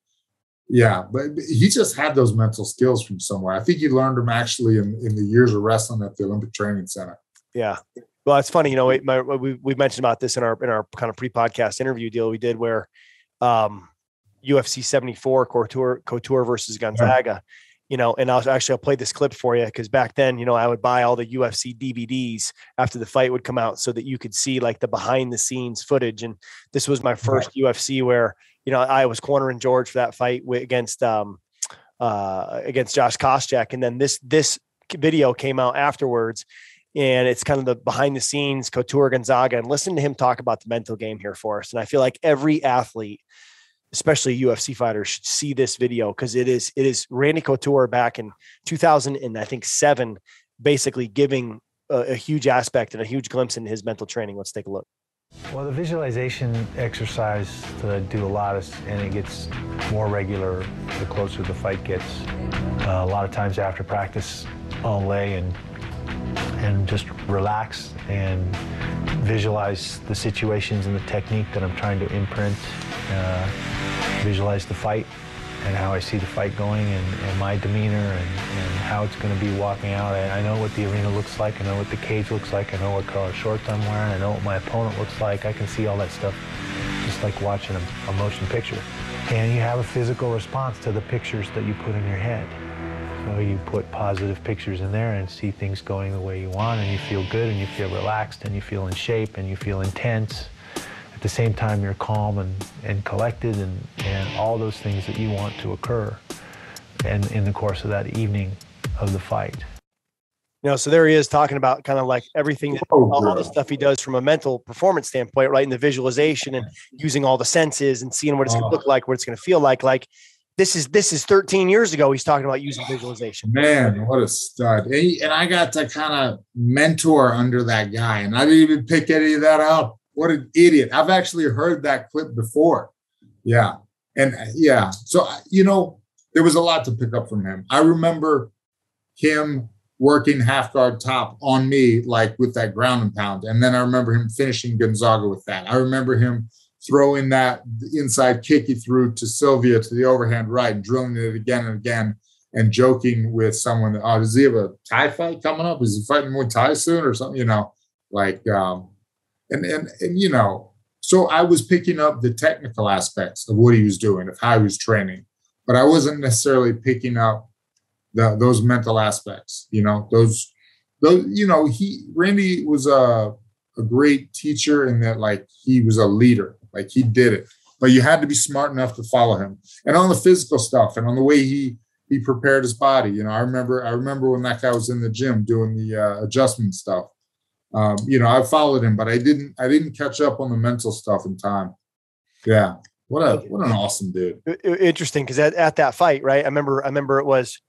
yeah, but he just had those mental skills from somewhere. I think he learned them actually in, in the years of wrestling at the Olympic Training Center. Yeah. Well, it's funny, you know, my, we, we mentioned about this in our, in our kind of pre-podcast interview deal we did where um, UFC 74 Couture, Couture versus Gonzaga, yeah. you know, and I'll actually, I'll play this clip for you. Cause back then, you know, I would buy all the UFC DVDs after the fight would come out so that you could see like the behind the scenes footage. And this was my first yeah. UFC where, you know, I was cornering George for that fight against um, uh, against Josh Koscheck, and then this this video came out afterwards, and it's kind of the behind the scenes Couture Gonzaga, and listen to him talk about the mental game here for us. And I feel like every athlete, especially UFC fighters, should see this video because it is it is Randy Couture back in 2000 and I think seven, basically giving a, a huge aspect and a huge glimpse into his mental training. Let's take a look. Well, the visualization exercise that I do a lot is, and it gets more regular the closer the fight gets. Uh, a lot of times after practice, I'll lay and and just relax and visualize the situations and the technique that I'm trying to imprint. Uh, visualize the fight and how I see the fight going and, and my demeanor and, and, how it's going to be walking out. I, I, know what the arena looks like. I know what the cage looks like. I know what color shorts I'm wearing. I know what my opponent looks like. I can see all that stuff just like watching a, a motion picture. And you have a physical response to the pictures that you put in your head. So you put positive pictures in there and see things going the way you want and you feel good and you feel relaxed and you feel in shape and you feel intense the same time, you're calm and, and collected and, and all those things that you want to occur and in the course of that evening of the fight. You know, so there he is talking about kind of like everything, oh, all the stuff he does from a mental performance standpoint, right? In the visualization and using all the senses and seeing what it's going to oh. look like, what it's going to feel like. Like this is this is 13 years ago. He's talking about using visualization. Man, what a stud! And, and I got to kind of mentor under that guy, and I didn't even pick any of that out what an idiot. I've actually heard that clip before. Yeah. And yeah. So, you know, there was a lot to pick up from him. I remember him working half guard top on me, like with that ground and pound. And then I remember him finishing Gonzaga with that. I remember him throwing that inside kick he threw to Sylvia to the overhand right and drilling it again and again and joking with someone, oh, does he have a Thai fight coming up? Is he fighting Muay Thai soon or something? You know, like um, and and and you know, so I was picking up the technical aspects of what he was doing, of how he was training, but I wasn't necessarily picking up the, those mental aspects. You know, those those you know, he Randy was a a great teacher in that like he was a leader, like he did it. But you had to be smart enough to follow him, and on the physical stuff, and on the way he he prepared his body. You know, I remember I remember when that guy was in the gym doing the uh, adjustment stuff um, you know, I followed him, but I didn't I didn't catch up on the mental stuff in time. Yeah. What a what an awesome dude. Interesting because at, at that fight, right? I remember I remember it was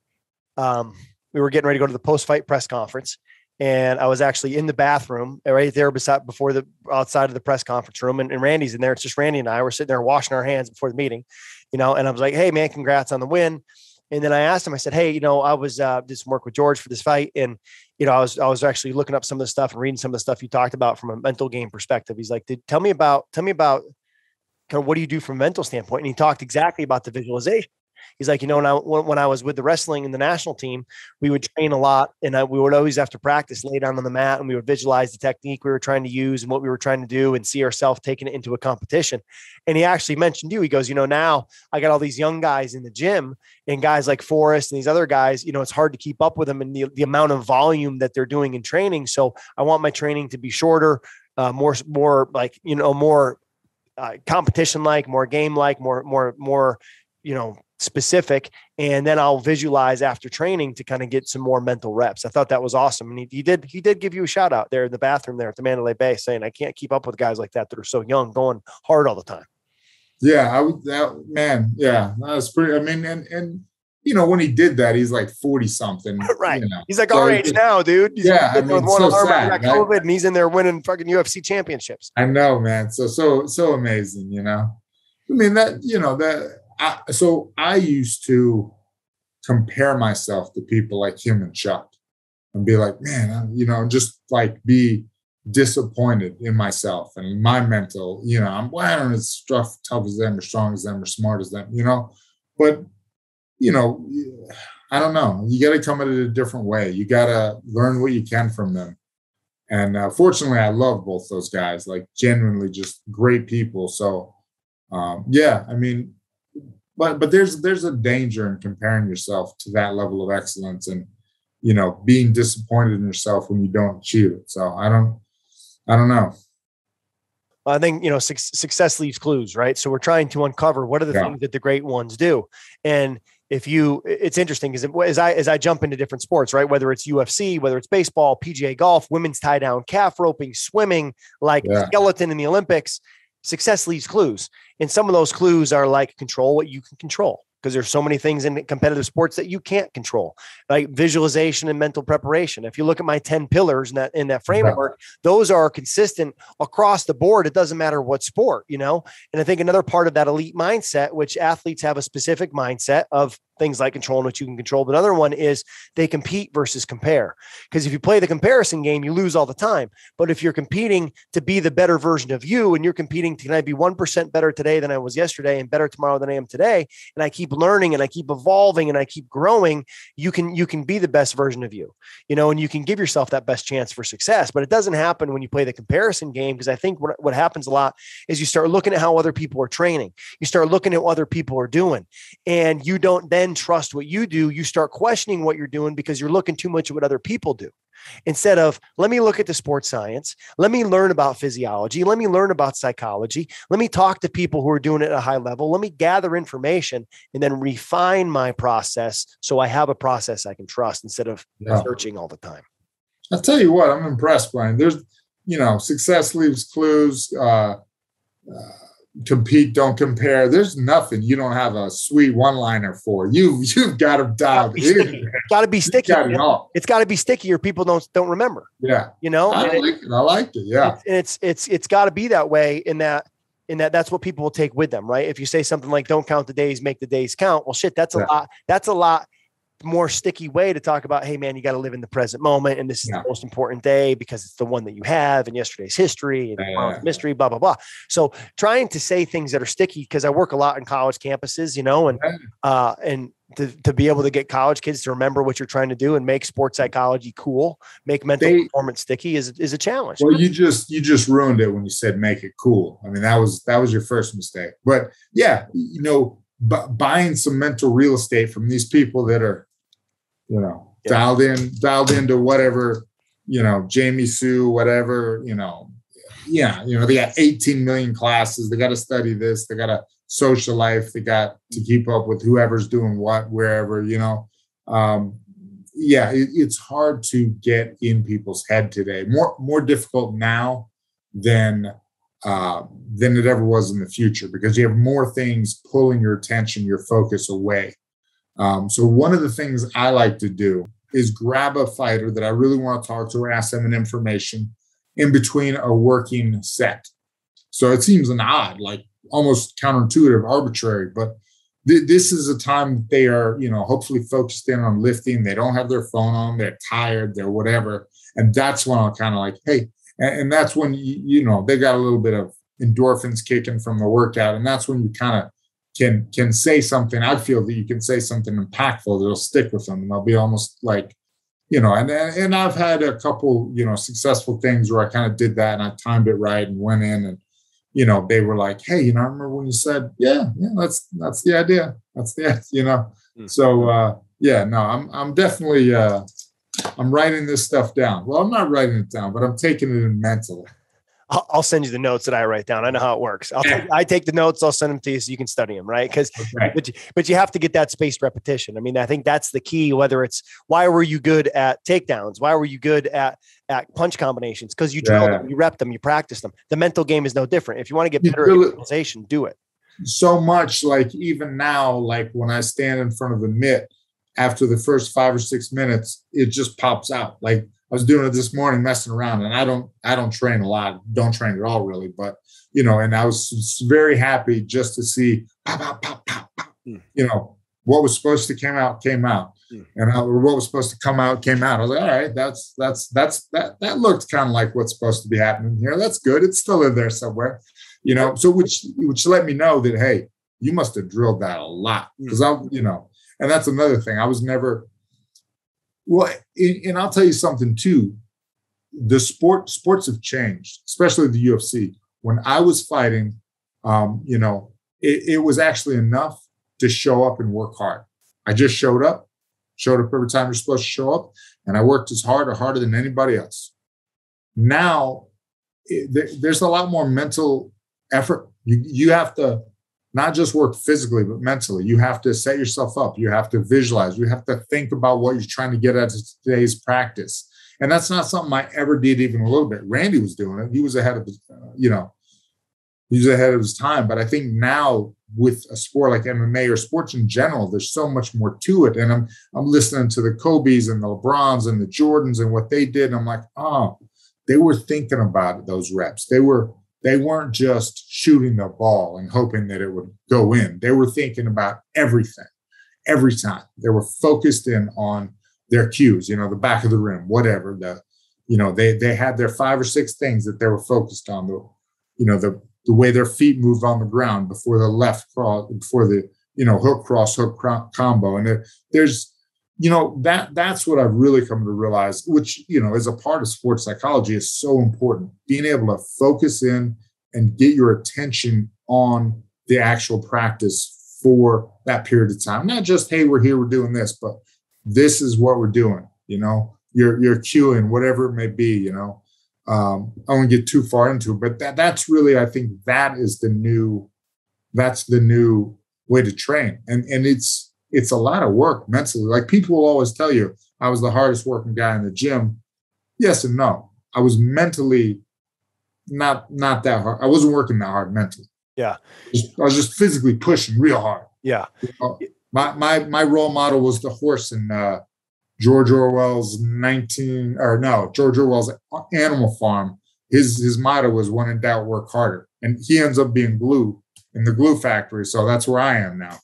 um, we were getting ready to go to the post fight press conference and I was actually in the bathroom right there beside before the outside of the press conference room and, and Randy's in there. It's just Randy and I were sitting there washing our hands before the meeting, you know, and I was like, Hey man, congrats on the win. And then I asked him, I said, Hey, you know, I was uh, did some work with George for this fight. And, you know, I was, I was actually looking up some of the stuff and reading some of the stuff you talked about from a mental game perspective. He's like, tell me about, tell me about kind of what do you do from a mental standpoint? And he talked exactly about the visualization. He's like, you know, when I when I was with the wrestling in the national team, we would train a lot, and I, we would always have to practice, lay down on the mat, and we would visualize the technique we were trying to use and what we were trying to do, and see ourselves taking it into a competition. And he actually mentioned you. He goes, you know, now I got all these young guys in the gym, and guys like Forrest and these other guys. You know, it's hard to keep up with them and the, the amount of volume that they're doing in training. So I want my training to be shorter, uh, more more like you know more uh, competition like, more game like, more more more you know specific and then i'll visualize after training to kind of get some more mental reps. I thought that was awesome and he, he, did he did give you a shout out there in the bathroom there at the mandalay bay saying i can't keep up with guys like that that are so young going hard all the time. Yeah i would that man yeah that's pretty i mean and and you know when he did that he's like 40 something right. you know. he's like so our age now dude. He's yeah I mean, so sad? COVID, and he's in there winning fucking ufc championships. I know man so so so amazing you know? I mean that you know that I, so I used to compare myself to people like him and Chuck and be like, man, I, you know, just like be disappointed in myself and my mental, you know, I'm, well, I don't as tough, tough as them or strong as them or smart as them, you know, but, you know, I don't know. You got to come at it a different way. You got to learn what you can from them. And uh, fortunately, I love both those guys, like genuinely just great people. So, um, yeah, I mean, but but there's there's a danger in comparing yourself to that level of excellence and you know being disappointed in yourself when you don't achieve it so i don't i don't know I think you know su- success leaves clues, right? So we're trying to uncover what are the yeah. things that the great ones do, and if you, it's interesting because as I as I jump into different sports, right? Whether it's UFC, whether it's baseball, PGA golf, women's tie down, calf roping, swimming, like yeah. skeleton in the Olympics, success leaves clues. And some of those clues are like control what you can control because there's so many things in competitive sports that you can't control, like visualization and mental preparation. If you look at my 10 pillars in that in that framework, those are consistent across the board. It doesn't matter what sport, you know. And I think another part of that elite mindset, which athletes have a specific mindset of things like controlling what you can control. But another one is they compete versus compare. Because if you play the comparison game, you lose all the time. But if you're competing to be the better version of you and you're competing to can I be 1% better today than I was yesterday and better tomorrow than I am today, and I keep learning and I keep evolving and I keep growing, you can you can be the best version of you. You know, and you can give yourself that best chance for success. But it doesn't happen when you play the comparison game because I think what, what happens a lot is you start looking at how other people are training. You start looking at what other people are doing and you don't then then trust what you do, you start questioning what you're doing because you're looking too much at what other people do. Instead of, let me look at the sports science, let me learn about physiology, let me learn about psychology, let me talk to people who are doing it at a high level, let me gather information and then refine my process so I have a process I can trust instead of yeah. searching all the time. I'll tell you what, I'm impressed, Brian. There's, you know, success leaves clues. Uh, uh, compete, don't compare. There's nothing you don't have a sweet one liner for. You you've got to dial it. Got to be sticky. Got it all. It's got to be sticky, or people don't don't remember. Yeah, you know. I like it, it. I like it. Yeah, it's it's it's, it's got to be that way in that in that that's what people will take with them, right? If you say something like "Don't count the days, make the days count," well, shit, that's a yeah. lot. That's a lot more sticky way to talk about, hey man, you got to live in the present moment, and this is yeah. the most important day because it's the one that you have, and yesterday's history and yeah. mystery, blah blah blah. So trying to say things that are sticky because I work a lot in college campuses, you know, and uh, and to, to be able to get college kids to remember what you're trying to do and make sports psychology cool, make mental they, performance sticky is is a challenge. Well, you just you just ruined it when you said make it cool. I mean, that was that was your first mistake. But yeah, you know, b- buying some mental real estate from these people that are you know, yeah. dialed in, dialed into whatever, you know, Jamie Sue, whatever, you know, yeah, you know, they got 18 million classes. They got to study this. They got a social life. They got to keep up with whoever's doing what, wherever, you know. Um, yeah, it, it's hard to get in people's head today. More, more difficult now than uh, than it ever was in the future because you have more things pulling your attention, your focus away. Um, so one of the things I like to do is grab a fighter that I really want to talk to or ask them an information in between a working set. So it seems an odd, like almost counterintuitive, arbitrary, but th- this is a time that they are, you know, hopefully focused in on lifting. They don't have their phone on, they're tired, they're whatever. And that's when I'll kind of like, hey, and, and that's when, you, you know, they got a little bit of endorphins kicking from the workout. And that's when you kind of can can say something. I feel that you can say something impactful that'll stick with them, and they'll be almost like, you know. And and I've had a couple, you know, successful things where I kind of did that and I timed it right and went in and, you know, they were like, hey, you know, I remember when you said, yeah, yeah, that's that's the idea. That's the you know. Mm-hmm. So uh, yeah, no, I'm I'm definitely uh, I'm writing this stuff down. Well, I'm not writing it down, but I'm taking it in mentally. I'll, I'll, send you the notes that I write down. I know how it works. I'll take, I take the notes. I'll send them to you so you can study them, right? Because, okay. but, you, but you have to get that spaced repetition. I mean, I think that's the key. Whether it's why were you good at takedowns? Why were you good at at punch combinations? Because you drill yeah. them, you rep them, you practice them. The mental game is no different. If you want to get better at visualization, do it. So much like even now, like when I stand in front of the mitt after the first five or six minutes, it just pops out. Like I was doing it this morning, messing around, and I don't I don't train a lot, don't train at all really, but you know, and I was very happy just to see pop, pop, pop, pop, pop. Mm. You know, what was supposed to come out came out, mm. and I, what was supposed to come out came out. I was like, all right, that's that's that's that that looked kind of like what's supposed to be happening here. That's good. It's still in there somewhere, you know. So which which let me know that hey, you must have drilled that a lot because mm. I'm you know, and that's another thing. I was never well, and I'll tell you something too. The sport sports have changed, especially the UFC. When I was fighting, um, you know, it, it was actually enough to show up and work hard. I just showed up, showed up every time you're supposed to show up, and I worked as hard or harder than anybody else. Now, it, there's a lot more mental effort. You you have to not just work physically, but mentally. You have to set yourself up. You have to visualize. You have to think about what you're trying to get at today's practice. And that's not something I ever did even a little bit. Randy was doing it. He was ahead of uh, you know, he was ahead of his time. But I think now with a sport like MMA or sports in general, there's so much more to it. And I'm I'm listening to the Kobe's and the LeBrons and the Jordans and what they did. And I'm like, oh, they were thinking about those reps. They were they weren't just shooting the ball and hoping that it would go in. They were thinking about everything every time. They were focused in on their cues, you know, the back of the rim, whatever. The, you know, they they had their five or six things that they were focused on. The, you know, the the way their feet moved on the ground before the left cross, before the you know hook cross hook combo, and there, there's you know that that's what I've really come to realize, which you know, as a part of sports psychology, is so important. Being able to focus in and get your attention on the actual practice for that period of time. Not just hey, we're here, we're doing this, but this is what we're doing. You know, you're you're cueing whatever it may be. You know, um, I won't get too far into it, but that that's really I think that is the new that's the new way to train, and and it's it's a lot of work mentally. Like people will always tell you, I was the hardest working guy in the gym. Yes and no. I was mentally not not that hard. I wasn't working that hard mentally. Yeah. I was just physically pushing real hard. Yeah. You know, my my my role model was the horse in uh, George Orwell's 19 or no, George Orwell's Animal Farm. His his motto was when in doubt, work harder. And he ends up being glue in the glue factory. So that's where I am now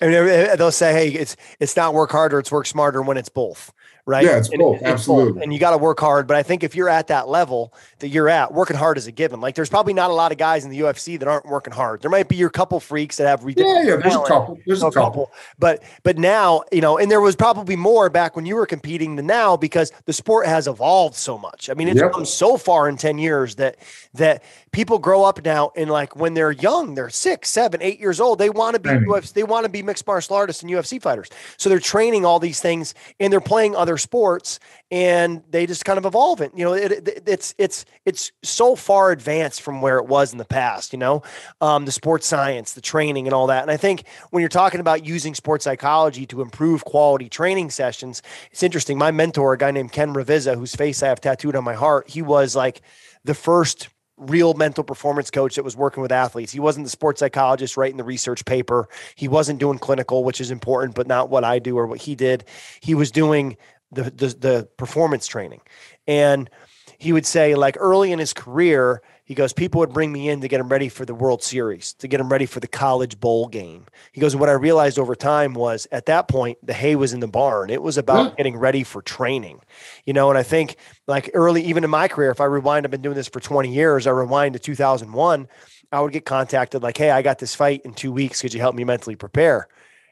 and they'll say, "Hey, it's it's not work harder, it's work smarter when it's both." Right? Yeah, it's and both. It's Absolutely. Both. And you got to work hard. But I think if you're at that level that you're at, working hard is a given. Like there's probably not a lot of guys in the UFC that aren't working hard. There might be your couple freaks that have ridiculous. Yeah, yeah. There's talent, a couple. There's a couple. couple. But but now you know, and there was probably more back when you were competing than now because the sport has evolved so much. I mean, it's yep. come so far in ten years that that people grow up now and like when they're young, they're six, seven, eight years old, they want to be UFC, they want to be mixed martial artists and UFC fighters. So they're training all these things and they're playing other sports and they just kind of evolve it. You know, it, it, it's it's it's so far advanced from where it was in the past. You know, um, the sports science, the training, and all that. And I think when you're talking about using sports psychology to improve quality training sessions, it's interesting. My mentor, a guy named Ken Ravizza, whose face I have tattooed on my heart, he was like the first real mental performance coach that was working with athletes. He wasn't the sports psychologist writing the research paper. He wasn't doing clinical, which is important, but not what I do or what he did. He was doing the, the, the performance training. And he would say, like early in his career, he goes, people would bring me in to get him ready for the World Series, to get him ready for the college bowl game. He goes, what I realized over time was at that point, the hay was in the barn. It was about yeah. getting ready for training, you know. And I think, like early, even in my career, if I rewind, I've been doing this for 20 years. I rewind to 2001. I would get contacted like, "Hey, I got this fight in two weeks. Could you help me mentally prepare?"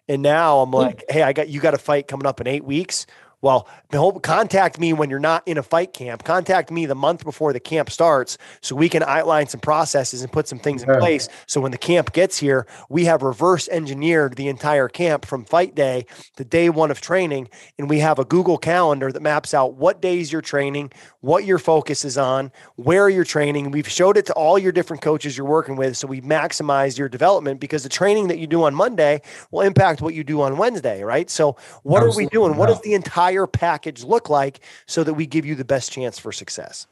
And now I'm like, "Hey, I got you got a fight coming up in eight weeks. Well, contact me when you're not in a fight camp. Contact me the month before the camp starts so we can outline some processes and put some things in place. So when the camp gets here, we have reverse engineered the entire camp from fight day to day one of training. And we have a Google calendar that maps out what days you're training, what your focus is on, where you're training. We've showed it to all your different coaches you're working with. So we maximize your development because the training that you do on Monday will impact what you do on Wednesday, right? So what Absolutely. are we doing? What is the entire entire package look like so that we give you the best chance for success?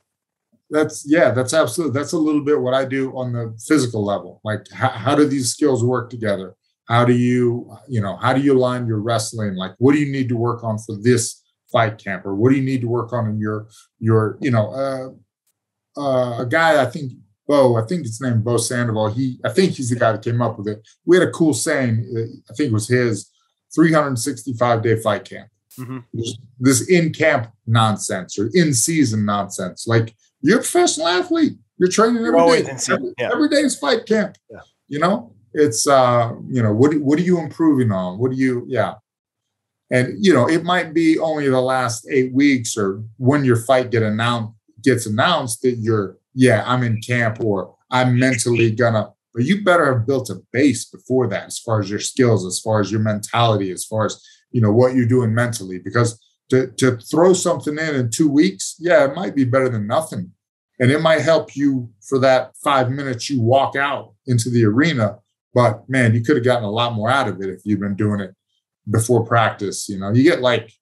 That's yeah, that's absolutely that's a little bit what I do on the physical level. Like how, how do these skills work together? How do you, you know, how do you align your wrestling? Like what do you need to work on for this fight camp or what do you need to work on in your your, you know, uh, uh, a guy I think Bo, I think it's named Bo Sandoval. He, I think he's the guy that came up with it. We had a cool saying. I think it was his 365 day fight camp. Mm-hmm. This in camp nonsense or in season nonsense. Like you're a professional athlete. You're training every day. Every, yeah. every day is fight camp. Yeah. You know, it's uh, you know, what what are you improving on? What do you yeah. And you know, it might be only the last eight weeks or when your fight get announced gets announced that you're, yeah, I'm in camp or I'm mentally gonna but you better have built a base before that as far as your skills, as far as your mentality, as far as you know what you're doing mentally because to, to throw something in in two weeks yeah it might be better than nothing. And it might help you for that five minutes you walk out into the arena but man you could have gotten a lot more out of it if you've been doing it before practice you know? You get like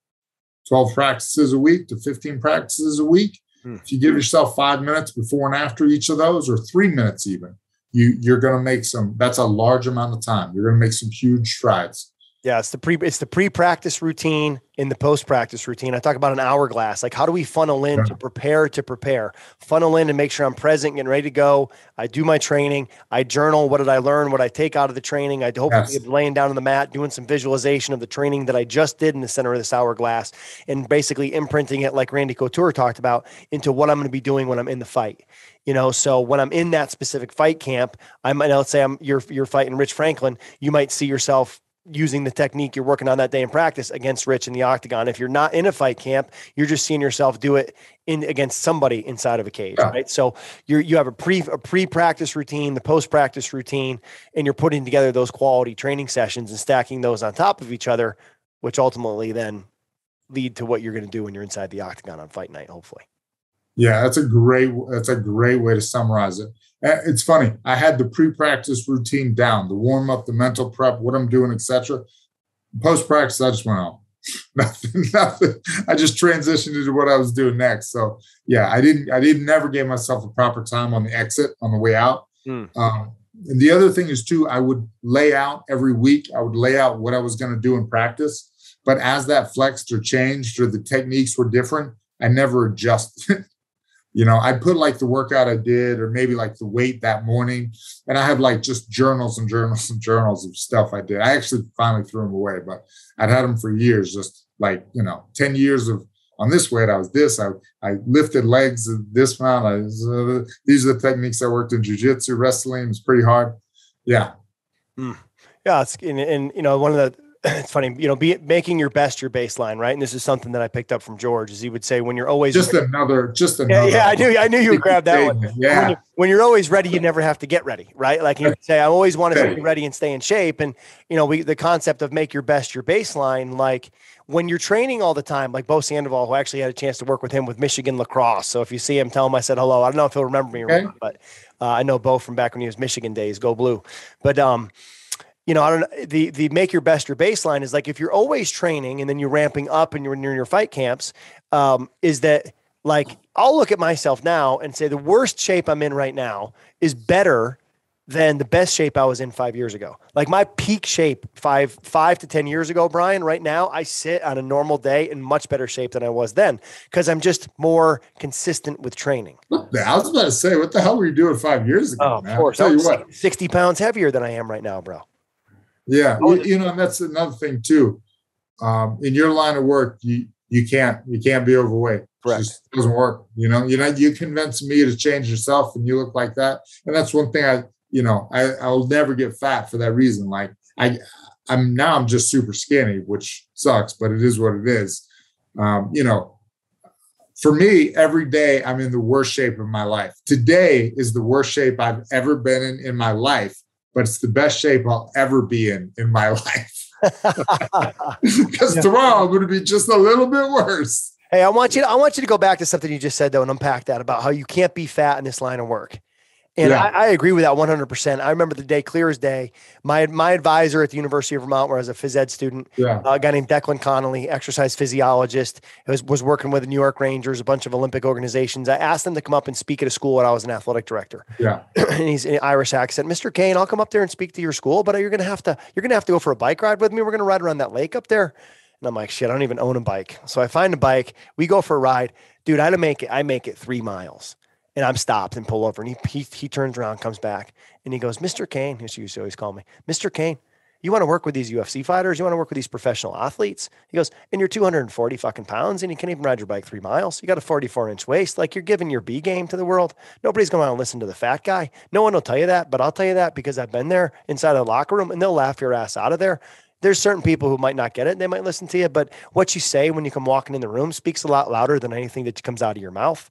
12 practices a week to 15 practices a week. Hmm. if you give yourself five minutes before and after each of those or three minutes even you you're going to make some that's a large amount of time. You're going to make some huge strides yeah, it's the pre it's the pre-practice routine in the post-practice routine. I talk about an hourglass. Like how do we funnel in to prepare to prepare? Funnel in and make sure I'm present, getting ready to go. I do my training. I journal. What did I learn? What I take out of the training? I hopefully yes. laying down on the mat, doing some visualization of the training that I just did in the center of this hourglass, and basically imprinting it, like Randy Couture talked about, into what I'm going to be doing when I'm in the fight you know so when i'm in that specific fight camp i might let's say i'm you're you're fighting rich franklin you might see yourself using the technique you're working on that day in practice against Rich in the octagon. If you're not in a fight camp, you're just seeing yourself do it in against somebody inside of a cage, yeah. right? So you're you have a pre a pre practice routine, the post practice routine, and you're putting together those quality training sessions and stacking those on top of each other, which ultimately then lead to what you're going to do when you're inside the octagon on fight night, hopefully. Yeah, that's a great that's a great way to summarize it. Uh, it's funny. I had the pre-practice routine down, the warm up, the mental prep, what I'm doing, etc. Post practice, I just went on. nothing, nothing. I just transitioned into what I was doing next. So yeah, I didn't. I didn't never gave myself a proper time on the exit on the way out. Mm. Um, and the other thing is too, I would lay out every week. I would lay out what I was going to do in practice. But as that flexed or changed or the techniques were different, I never adjusted. You know, I put like the workout I did, or maybe like the weight that morning, and I had like just journals and journals and journals of stuff I did. I actually finally threw them away, but I'd had them for years, just like you know, ten years of on this weight. I was this. I I lifted legs this amount. I uh, these are the techniques I worked in jujitsu, wrestling. It's pretty hard. Yeah. Mm. Yeah, it's and you know one of the it's funny, you know, be making your best your baseline, right? And this is something that I picked up from George, is he would say when you're always just ready, another, just another. Yeah, yeah, I knew, I knew you would grab that one. Yeah. When you're, when you're, always ready, you never have to get ready, right? Like you say, I always want to be ready and stay in shape. And you know, we the concept of make your best your baseline, like when you're training all the time, like Bo Sandoval, who actually had a chance to work with him with Michigan lacrosse. So if you see him, tell him I said hello. I don't know if he'll remember me, okay. but uh, I know Bo from back when he was Michigan days. Go blue, but um you know, I don't. The the make your best your baseline is like if you're always training and then you're ramping up and you're in your fight camps, um, is that like I'll look at myself now and say the worst shape I'm in right now is better than the best shape I was in five years ago. Like my peak shape five five to ten years ago, Brian. Right now, I sit on a normal day in much better shape than I was then because I'm just more consistent with training. I was about to say, what the hell were you doing five years ago? Oh, man? of course, I'll tell you what, sixty pounds heavier than I am right now, bro. Yeah, you, you, know, and that's another thing too. Um, in your line of work, you you can't you can't be overweight. Correct. It just doesn't work. You know, you know, you convince me to change yourself, and you look like that. And that's one thing I you know, I, I'll never get fat for that reason. Like I, I'm now I'm just super skinny, which sucks, but it is what it is. Um, you know, for me, every day I'm in the worst shape of my life. Today is the worst shape I've ever been in in my life, but it's the best shape I'll ever be in in my life. Because yeah. tomorrow I'm going to be just a little bit worse. Hey, I want you to, I want you to go back to something you just said though and unpack that about how you can't be fat in this line of work. And yeah. I, I, agree with that 100%. I remember the day clear as day. My my advisor at the University of Vermont, where I was a phys ed student, yeah. uh, a guy named Declan Connolly, exercise physiologist, was, was working with the New York Rangers, a bunch of Olympic organizations. I asked him to come up and speak at a school when I was an athletic director. Yeah. and he's in Irish accent. Mr. Cain, I'll come up there and speak to your school, but you're gonna have to you're gonna have to go for a bike ride with me. We're gonna ride around that lake up there. And I'm like, shit, I don't even own a bike. So I find a bike. We go for a ride. Dude, I make it, I make it three miles and I'm stopped and pull over. And he, he, he turns around, comes back, and he goes, Mr. Cain, he used to always call me, Mr. Cain, you want to work with these UFC fighters? You want to work with these professional athletes? He goes, and you're 240 fucking pounds and you can't even ride your bike three miles. You got a 44 inch waist. Like you're giving your B game to the world. Nobody's going to listen to the fat guy. No one will tell you that, but I'll tell you that because I've been there inside a locker room and they'll laugh your ass out of there. There's certain people who might not get it. And they might listen to you, but what you say when you come walking in the room speaks a lot louder than anything that comes out of your mouth.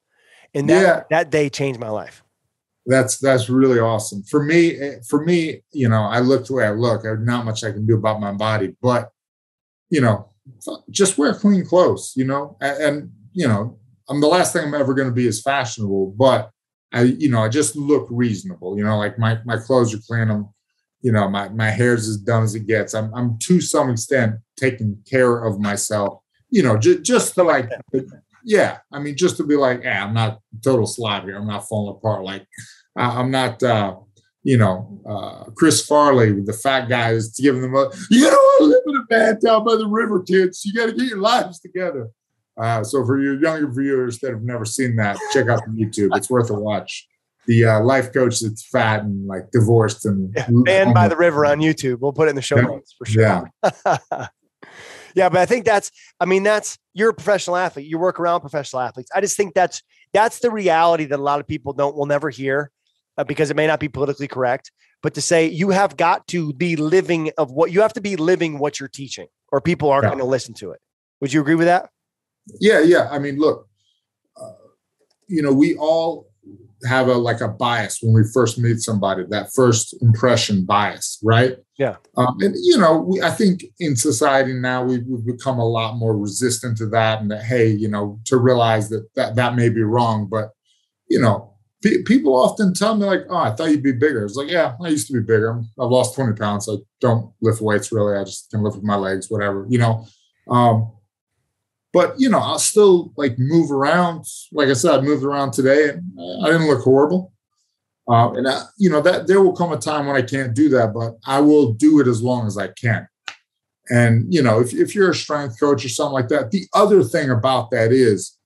And that, yeah. that day changed my life. That's that's really awesome. For me, eh, for me, you know, I look the way I look. There's not much I can do about my body, but you know, just wear clean clothes, you know, and, and you know, I'm the last thing I'm ever going to be is fashionable, but I, you know, I just look reasonable, you know, like my, my clothes are clean. I'm, you know, my, my hair's as done as it gets. I'm, I'm to some extent taking care of myself, you know, j- just to like yeah, I mean, just to be like, yeah, I'm not total slob here. I'm not falling apart. Like, I'm not, uh, you know, uh, Chris Farley, the fat guy, is giving them a, you don't live in a bad town by the river, kids. You got to get your lives together. Uh, so for your younger viewers that have never seen that, check out the YouTube. It's worth a watch. The uh, life coach that's fat and like divorced and yeah, banned by the river on YouTube. We'll put it in the show notes for sure. Yeah. yeah, but I think that's, I mean, that's, you're a professional athlete. You work around professional athletes. I just think that's, that's the reality that a lot of people don't, will never hear uh, because it may not be politically correct. But to say you have got to be living of what you have to be living what you're teaching, or people aren't yeah. going to listen to it. Would you agree with that? Yeah, yeah. I mean, look, uh, you know, we all have a like a bias when we first meet somebody that first impression bias right? Yeah. Um, and you know we, i think in society now we've, we've, become a lot more resistant to that and that hey you know to realize that that, that may be wrong but you know people often tell me like oh i thought you'd be bigger. It's like yeah i used to be bigger. I've lost 20 pounds. I don't lift weights really. I just can lift with my legs whatever you know? Um, but you know, I'll still like move around. Like I said, I moved around today, and I didn't look horrible. Uh, and I, you know that there will come a time when I can't do that, but I will do it as long as I can. And you know, if if you're a strength coach or something like that, the other thing about that is,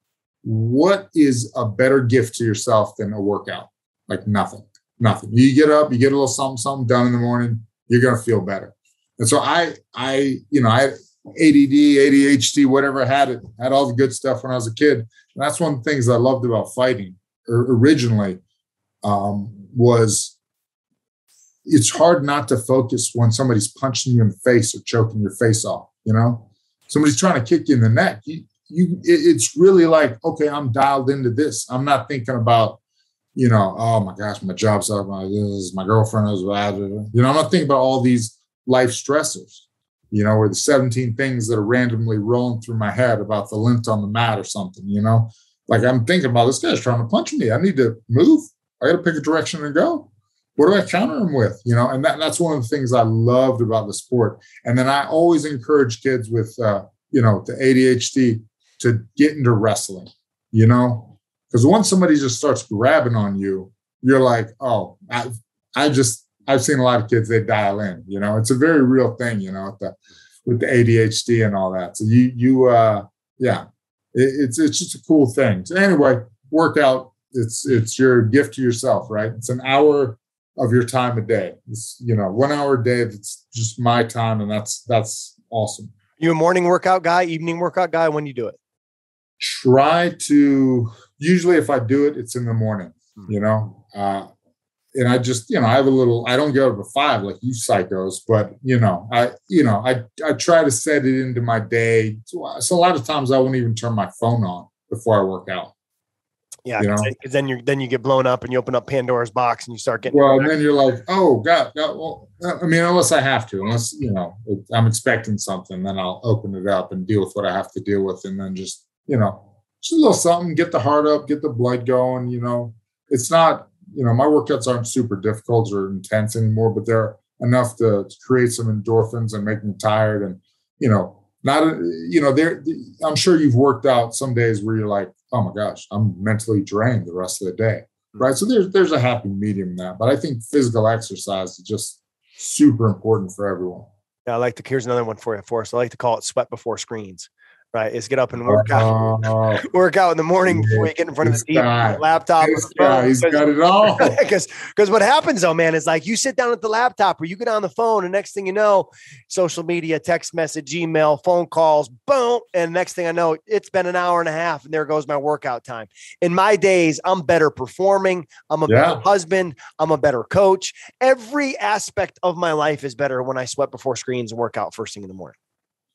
what is a better gift to yourself than a workout? Like nothing, nothing. You get up, you get a little something, something done in the morning, you're gonna feel better. And so I, I, you know, I ADD, ADHD, whatever. Had it, had all the good stuff when I was a kid. And that's one of the things I loved about fighting originally um, was it's hard not to focus when somebody's punching you in the face or choking your face off. You know, somebody's trying to kick you in the neck. You, you, it's really like, okay, I'm dialed into this. I'm not thinking about, you know, oh my gosh, my job's up, my this, my girlfriend is bad. You know, I'm not thinking about all these life stressors you know, or the 17 things that are randomly rolling through my head about the lint on the mat or something, you know. Like I'm thinking about this guy's trying to punch me. I need to move. I got to pick a direction and go. What do I counter him with? You know, and that, that's one of the things I loved about the sport. And then I always encourage kids with, uh, you know, the ADHD to get into wrestling, you know, because once somebody just starts grabbing on you, you're like, oh, I, I just I've seen a lot of kids they dial in. You know, it's a very real thing. You know, with the with the ADHD and all that. So you you uh yeah, it, it's it's just a cool thing. So anyway, workout. It's it's your gift to yourself, right? It's an hour of your time a day. It's you know one hour a day. That's just my time, and that's that's awesome. You a morning workout guy, evening workout guy? When you do it? Try to. Usually, if I do it, it's in the morning. Hmm. You know, uh, and I just, you know, I have a little, I don't go to five like you psychos, but you know, I, you know, I, I try to set it into my day. So, uh, so a lot of times I won't even turn my phone on before I work out. Yeah, you because then you then you get blown up and you open up Pandora's box and you start getting. Well, and then you're like, oh God, God, well, I mean, unless I have to, unless you know I'm expecting something, then I'll open it up and deal with what I have to deal with, and then just you know, just a little something, get the heart up, get the blood going. You know, it's not you know, my workouts aren't super difficult or intense anymore, but they're enough to, to create some endorphins and make me tired. And, you know, not, you know, there, I'm sure you've worked out some days where you're like, oh my gosh, I'm mentally drained the rest of the day. Right. So there's, there's a happy medium in that. But I think physical exercise is just super important for everyone. Yeah, I like to, here's another one for you, Forrest. I like to call it sweat before screens right? Is get up and work out, uh, work out in the morning before you get in front of the laptop. Guy, he's got it all. Because because what happens though, man, is like you sit down at the laptop or you get on the phone, and next thing you know, social media, text message, email, phone calls, boom, and next thing I know, it's been an hour and a half, and there goes my workout time. In my days, I'm better performing. I'm a yeah. better husband. I'm a better coach. Every aspect of my life is better when I sweat before screens and work out first thing in the morning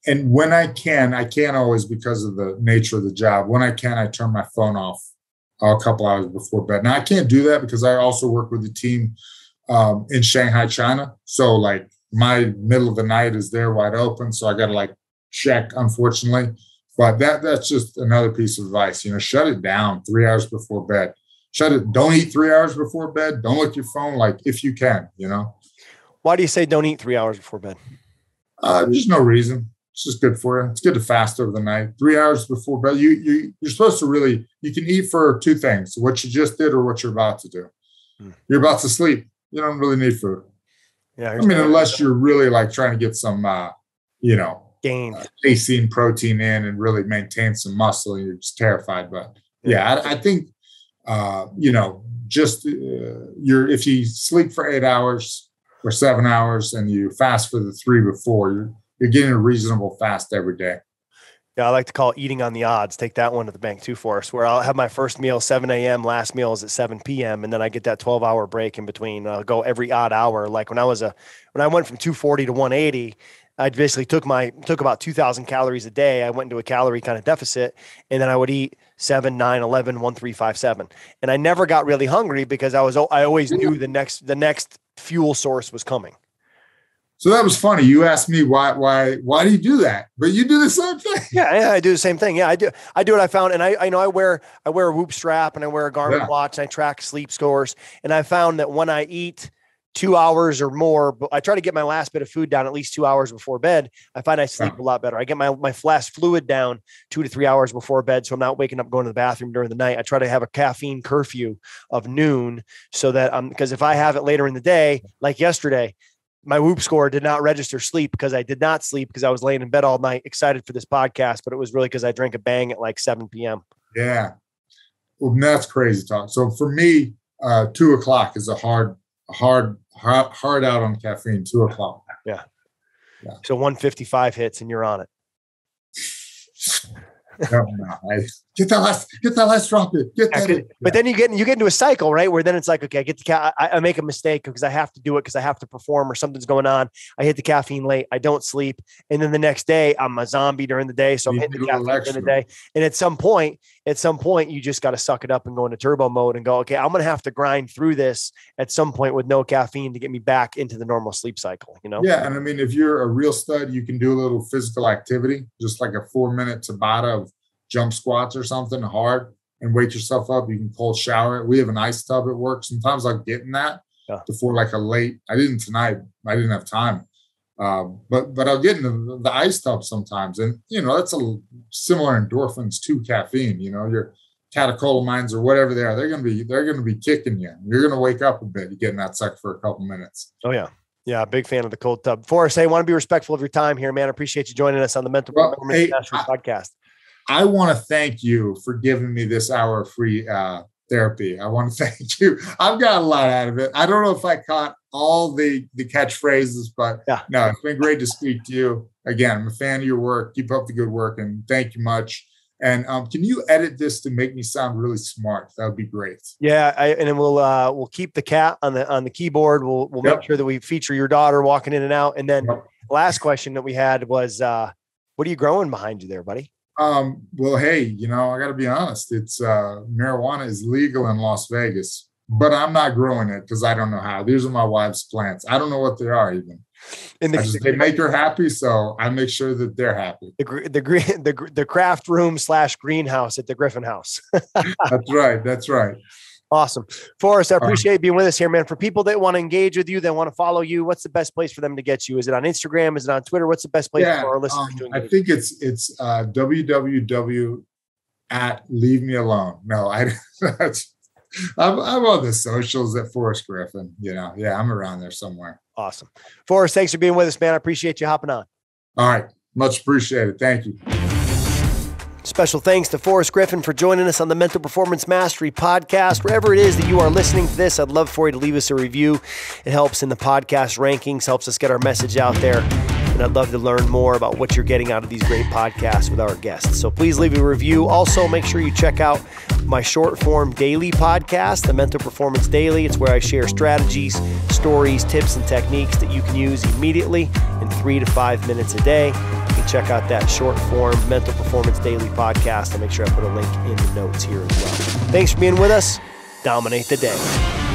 and when I can, I can't always because of the nature of the job. When I can, I turn my phone off a couple hours before bed. Now I can't do that because I also work with a team um, in Shanghai, China. So like my middle of the night is there wide open, so I got to like check. Unfortunately, but that that's just another piece of advice. You know, shut it down three hours before bed. Shut it. Don't eat three hours before bed. Don't look at your phone. Like if you can, you know. Why do you say don't eat three hours before bed? Uh, there's no reason it's just good for you. It's good to fast over the night. Three hours before bed, you you you're supposed to really you can eat for two things: what you just did or what you're about to do. Hmm. You're about to sleep. You don't really need food. Yeah, I mean, unless you're really like trying to get some, uh, you know, gain uh, casein protein in and really maintain some muscle. and You're just terrified, but yeah, I, I think uh, you know, just uh, you're if you sleep for eight hours or seven hours and you fast for the three before, you're you're getting a reasonable fast every day. Yeah, I like to call it eating on the odds. Take that one to the bank too for us, where I'll have my first meal 7 a.m., last meal is at 7 p.m., and then I get that 12 hour break in between. I'll go every odd hour. Like when I was a when I went from 240 to 180, I basically took my took about 2,000 calories a day. I went into a calorie kind of deficit, and then I would eat 7, 9, 11, 1, 3, 5, 7. And I never got really hungry because I was I always knew the next the next fuel source was coming. So that was funny. You asked me why why why do you do that? But you do the same thing. Yeah, yeah, I do the same thing. Yeah, I do. I do what I found, and I I know I wear I wear a Whoop strap and I wear a Garmin yeah. watch and I track sleep scores. And I found that when I eat two hours or more, but I try to get my last bit of food down at least two hours before bed. I find I sleep yeah. a lot better. I get my my last fluid down two to three hours before bed, so I'm not waking up going to the bathroom during the night. I try to have a caffeine curfew of noon so that um because if I have it later in the day, like yesterday, my whoop score did not register sleep because I did not sleep because I was laying in bed all night excited for this podcast, but it was really because I drank a bang at like 7 p.m. Yeah. Well, that's crazy talk. So for me, uh, two o'clock is a hard, hard, hard, hard out on caffeine. Two o'clock. Yeah. yeah. So 155 hits and you're on it. no, no, I, get that last, get that last drop in. Get that. In. But then you get you get into a cycle, right? Where then it's like, okay, I get the ca- I, I make a mistake because I have to do it because I have to perform or something's going on. I hit the caffeine late. I don't sleep, and then the next day I'm a zombie during the day, so I'm hitting the caffeine during the day. And at some point, at some point, you just got to suck it up and go into turbo mode and go, okay, I'm gonna have to grind through this at some point with no caffeine to get me back into the normal sleep cycle. You know? Yeah, and I mean, if you're a real stud, you can do a little physical activity, just like a four minute Tabata of jump squats or something hard and wake yourself up. You can cold shower. We have an ice tub at work. Sometimes I'll get in that yeah. before like a late. I didn't tonight. I didn't have time. Um, but but I'll get in the, the, ice tub sometimes, and you know that's a similar endorphins to caffeine. You know your catecholamines or whatever they are, they're gonna be they're gonna be kicking you. You're gonna wake up a bit. You get in that suck for a couple minutes. Oh yeah, yeah, big fan of the cold tub. Forrest, hey, I want to be respectful of your time here, man. I appreciate you joining us on the Mental well, Performance hey, podcast. I want to thank you for giving me this hour of free uh, therapy. I want to thank you. I've got a lot out of it. I don't know if I caught all the the catchphrases, but yeah. no, it's been great to speak to you again. I'm a fan of your work. Keep up the good work, and thank you much. And um, can you edit this to make me sound really smart? That would be great. Yeah, I, and then we'll uh, we'll keep the cat on the on the keyboard. We'll we'll yep. make sure that we feature your daughter walking in and out. And then yep. last question that we had was, uh, what are you growing behind you there, buddy? Um, well, hey, you know, I got to be honest. It's uh, marijuana is legal in Las Vegas, but I'm not growing it because I don't know how. These are my wife's plants. I don't know what they are even. And the, just, they make her happy, so I make sure that they're happy. The the the the craft room slash greenhouse at the Griffin House. that's right. That's right. Awesome, Forrest. I appreciate um, being with us here, man. For people that want to engage with you, that want to follow you, what's the best place for them to get you? Is it on Instagram? Is it on Twitter? What's the best place yeah, for our listeners um, to engage? I think it's it's uh, www at leave me alone. No, I that's I'm, I'm on the socials at Forrest Griffin. You know, yeah, I'm around there somewhere. Awesome. Forrest, thanks for being with us, man. I appreciate you hopping on. All right. Much appreciated. Thank you. Special thanks to Forrest Griffin for joining us on the Mental Performance Mastery podcast. Wherever it is that you are listening to this, I'd love for you to leave us a review. It helps in the podcast rankings, helps us get our message out there and I'd love to learn more about what you're getting out of these great podcasts with our guests. So please leave a review. Also, make sure you check out my short form daily podcast, the Mental Performance Daily. It's where I share strategies, stories, tips, and techniques that you can use immediately in three to five minutes a day. Check out that short form Mental Performance Daily podcast. I'll make sure I put a link in the notes here as well. Thanks for being with us. Dominate the day.